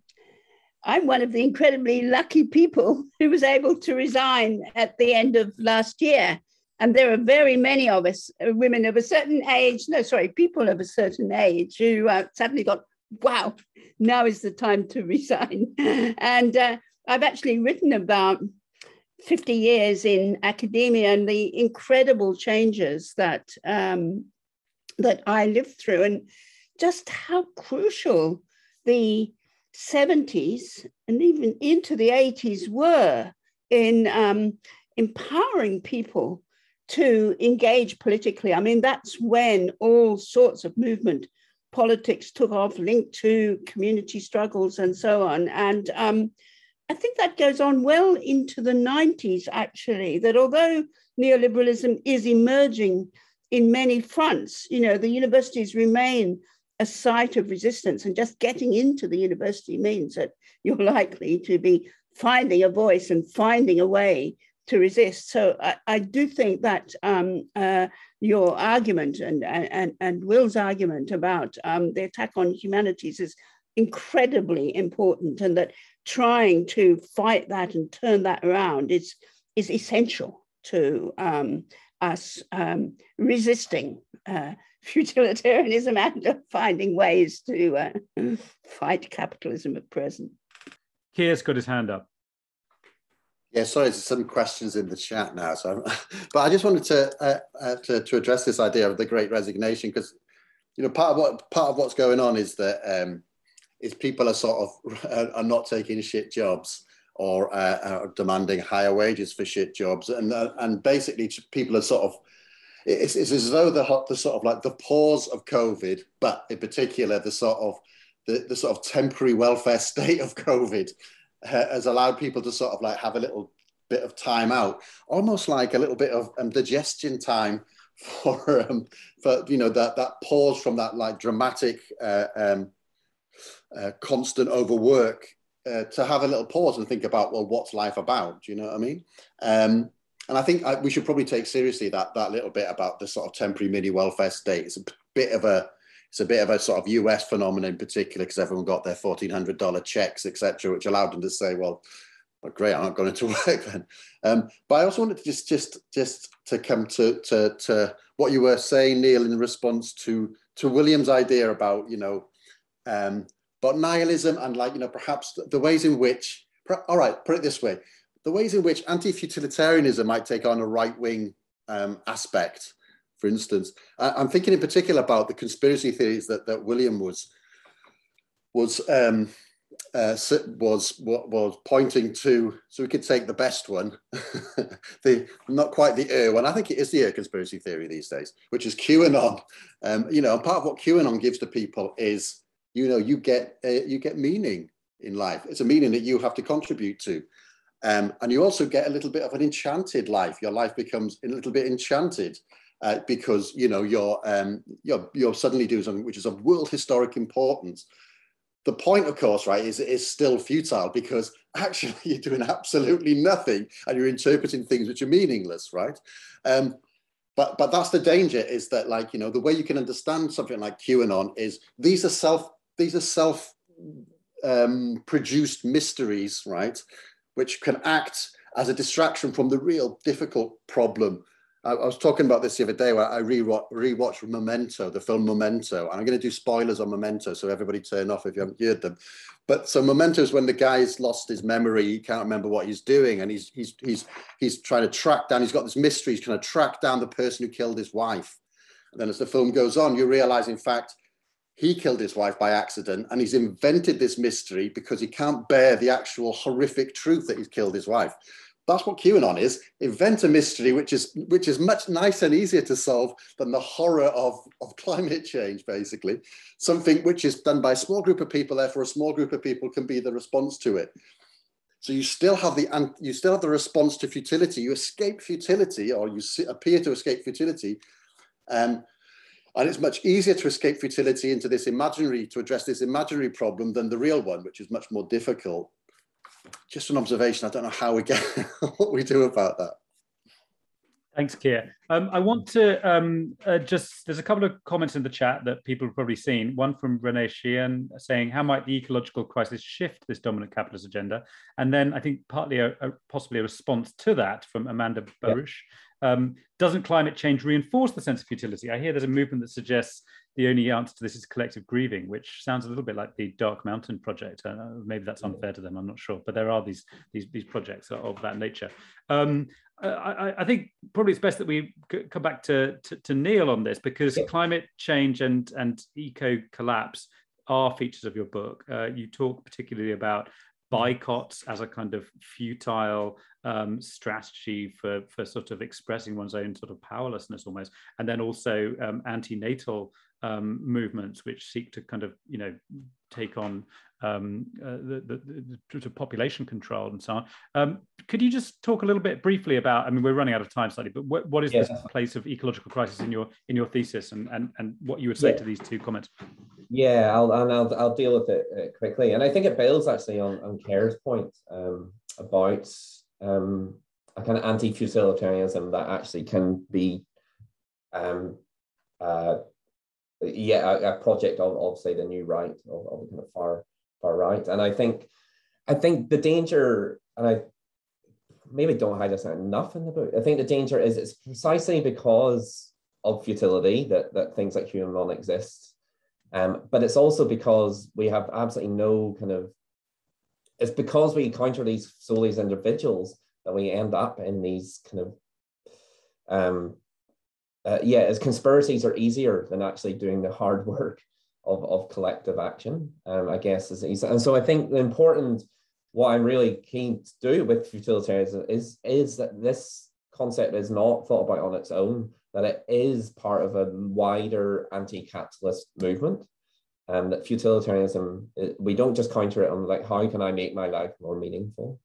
C: I'm one of the incredibly lucky people [LAUGHS] who was able to resign at the end of last year. And there are very many of us, uh, women of a certain age, no, sorry, people of a certain age who uh, suddenly got, wow, now is the time to [LAUGHS] resign. and uh, I've actually written about 50 years in academia and the incredible changes that, um, that I lived through and just how crucial the 70s and even into the 80s were in um, empowering people to engage politically. I mean, that's when all sorts of movement politics took off, linked to community struggles and so on. And um, I think that goes on well into the 90s, actually, that although neoliberalism is emerging in many fronts, you know, the universities remain a site of resistance, and just getting into the university means that you're likely to be finding a voice and finding a way to resist. So I, I do think that um, uh, your argument and, and, and Will's argument about um, the attack on humanities is incredibly important and that trying to fight that and turn that around is, is essential to um, us um, resisting uh, [LAUGHS] futilitarianism and finding ways to uh, fight capitalism at present.
A: Keir's got his hand up.
B: Yeah, sorry, there's some questions in the chat now. So, [LAUGHS] but I just wanted to, uh, uh, to to address this idea of the Great Resignation because, you know, part of what part of what's going on is that um, is people are sort of [LAUGHS] are not taking shit jobs or uh, are demanding higher wages for shit jobs, and uh, and basically people are sort of it's, it's as though the the sort of like the pause of COVID, but in particular the sort of the, the sort of temporary welfare [LAUGHS] state of COVID has allowed people to sort of like have a little bit of time out, almost like a little bit of um, digestion time [LAUGHS] for um, for you know that that pause from that like dramatic uh, um, uh, constant overwork uh, to have a little pause and think about well what's life about? Do you know what I mean? Um, and I think I, uh, we should probably take seriously that that little bit about the sort of temporary mini welfare state. It's a bit of a it's a bit of a sort of US phenomenon in particular because everyone got their $1,400 checks, etc., which allowed them to say, well, well, great, I'm not going to [LAUGHS] work then. Um, but I also wanted to just just just to come to, to to what you were saying, Neil, in response to to William's idea about you know um, about nihilism and like you know perhaps the ways in which all right, put it this way, the ways in which anti-futilitarianism might take on a right-wing um, aspect for instance. I, am thinking in particular about the conspiracy theories that, that William was was um, uh, was was pointing to. So we could take the best one, [LAUGHS] the not quite the Ur one. I think it is the Ur conspiracy theory these days, which is QAnon. Um, you know, and part of what QAnon gives to people is, you know, you get uh, you get meaning in life. It's a meaning that you have to contribute to. Um, and you also get a little bit of an enchanted life. Your life becomes a little bit enchanted uh, because you know you're um, you're you're suddenly doing something which is of world historic importance. The point, of course, right, is is still futile because [LAUGHS] actually you're doing absolutely nothing and you're interpreting things which are meaningless, right? Um, but but that's the danger is that like you know the way you can understand something like QAnon is these are self these are self um, produced mysteries, right? Which can act as a distraction from the real difficult problem. I, I was talking about this the other day where I rewatched, rewatched Memento, the film Memento, and I'm going to do spoilers on Memento, so everybody turn off if you haven't heard them. But so Memento is when the guy's lost his memory, he can't remember what he's doing, and he's he's he's he's trying to track down. He's got this mystery. He's trying to track down the person who killed his wife. And then as the film goes on, you realize, in fact, he killed his wife by accident and he's invented this mystery because he can't bear the actual horrific truth that he's killed his wife. That's what QAnon is. Invent a mystery which is which is much nicer and easier to solve than the horror of, of climate change, basically. Something which is done by a small group of people, therefore a small group of people can be the response to it. So you still have the you still have the response to futility. You escape futility, or you appear to escape futility, um, and it's much easier to escape futility into this imaginary, to address this imaginary problem than the real one, which is much more difficult. Just an observation. I don't know how we get, [LAUGHS] what we do about that.
A: Thanks, Keir. Um, I want to um, uh, just, there's a couple of comments in the chat that people have probably seen. One from Renee Sheehan saying, how might the ecological crisis shift this dominant capitalist agenda? And then I think partly a, a possibly a response to that from Amanda Baruch, um, doesn't climate change reinforce the sense of futility? I hear there's a movement that suggests the only answer to this is collective grieving, which sounds a little bit like the Dark Mountain project. Uh, maybe that's unfair to them, I'm not sure, but there are these these, these projects of that nature. Um, I, I, think probably it's best that we come back to, to, to Neil on this because yeah. climate change and, and eco collapse are features of your book. Uh, you talk particularly about buycotts as a kind of futile um, strategy for, for sort of expressing one's own sort of powerlessness almost, and then also um, antinatal um, movements which seek to kind of you know take on um, uh, the, the, the, population control and so on. Um, could you just talk a little bit briefly about? I mean, we're running out of time slightly, but what, what is yeah. the place of ecological crisis in your in your thesis, and and, and what you would say yeah. to these two comments?
E: Yeah, I'll and I'll, I'll deal with it uh, quickly, and I think it builds actually on on Keir's point um, about um, a kind of anti-futilitarianism that actually can be um, uh, yeah, a, a, project of, say the new right of, of the kind of far far right. And I think I think the danger, and I maybe don't hide this enough in the book. I think the danger is it's precisely because of futility that that things like QAnon exist. Um, but it's also because we have absolutely no kind of it's because we encounter these solely as individuals that we end up in these kind of um, uh, yeah, as conspiracies are easier than actually doing the hard [LAUGHS] work of, of collective action, um, I guess. Is. And so I think the important, what I'm really keen to do with futilitarianism is, is that this concept is not thought about on its own, that it is part of a wider anti-capitalist movement. And that futilitarianism, we don't just counter it on like, how can I make my life more meaningful?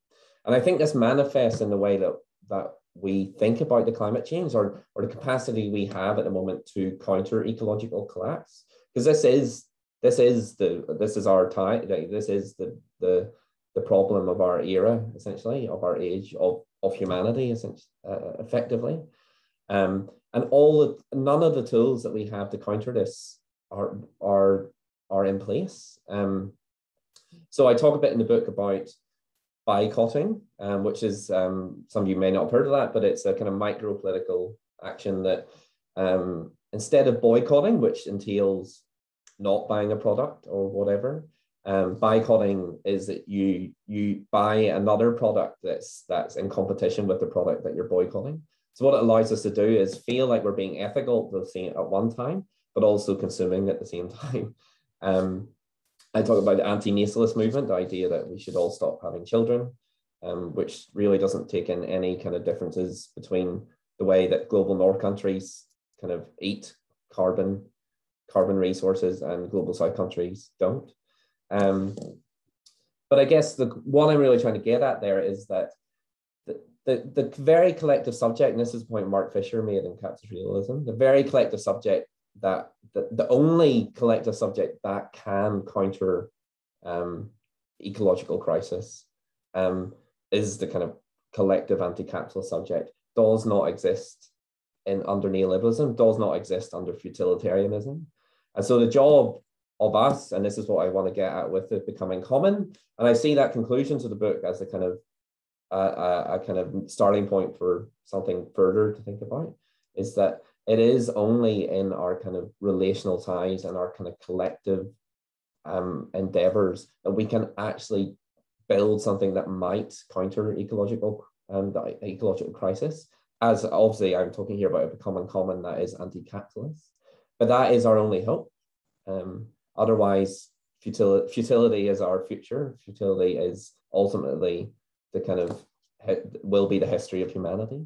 E: And I think this manifests in the way that, that we think about the climate change or, or the capacity we have at the moment to counter ecological collapse. Because this is this is the this is our time this is the the the problem of our era essentially of our age of of humanity essentially uh, effectively. Um, and all the none of the tools that we have to counter this are are are in place. Um, so i talk a bit in the book about buycotting, um, which is um, some of you may not have heard of that, but it's a kind of micro political action that um, instead of boycotting, which entails not buying a product or whatever, um, buycotting is that you you buy another product that's that's in competition with the product that you're boycotting. So what it allows us to do is feel like we're being ethical the same at one time, but also consuming at the same [LAUGHS] time. I talk about the anti-natalist movement, the idea that we should all stop having children, um, which really doesn't take in any kind of differences between the way that global north countries kind of eat carbon, carbon resources and global south countries don't. Um, but I guess the what I'm really trying to get at there is that the, the, the very collective subject, and this is a point Mark Fisher made in Capitalist Realism, the very collective subject that the, the only collective subject that can counter um, ecological crisis um, is the kind of collective anti-capitalist subject does not exist in under neoliberalism does not exist under futilitarianism and so the job of us, and this is what I want to get at with it becoming common. And I see that conclusion to the book as a kind of uh, a, a kind of starting point for something further to think about. Is that it is only in our kind of relational ties and our kind of collective um, endeavors that we can actually build something that might counter ecological um, the ecological crisis. As obviously, I'm talking here about a common common that is anti-capitalist, but that is our only hope. Um, otherwise, futility, futility is our future. Futility is ultimately the kind of will be the history of humanity.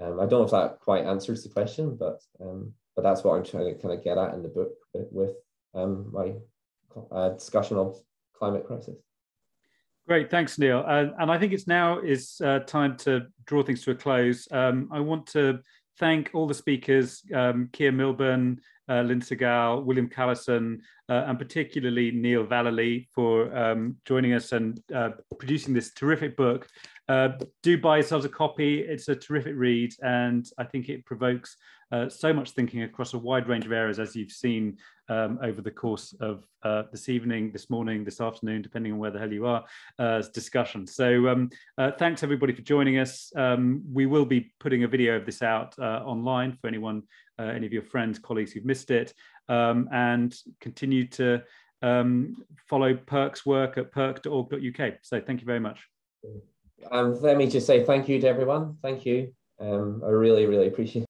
E: Um, I don't know if that quite answers the question, but um, but that's what I'm trying to kind of get at in the book with, um, my uh, discussion of climate crisis.
A: Great, thanks, Neil. Uh, and I think it's now is uh, time to draw things to a close. Um, I want to thank all the speakers, um, Keir Milburn, uh, Segal, William Callison, uh, and particularly Neil Vallelly for um, joining us and uh, producing this terrific book. Uh, do buy yourselves a copy. It's a terrific read, and I think it provokes uh, so much thinking across a wide range of areas, as you've seen um, over the course of uh, this evening, this morning, this afternoon, depending on where the hell you are, uh, discussion. So um, uh, thanks everybody for joining us. Um, we will be putting a video of this out uh, online for anyone, any of your friends, colleagues who've missed it, um, and continue to um, follow PERC's work at perc.org.uk. So thank you very much.
E: Um, let me just say thank you to everyone. Thank you. I really, really appreciate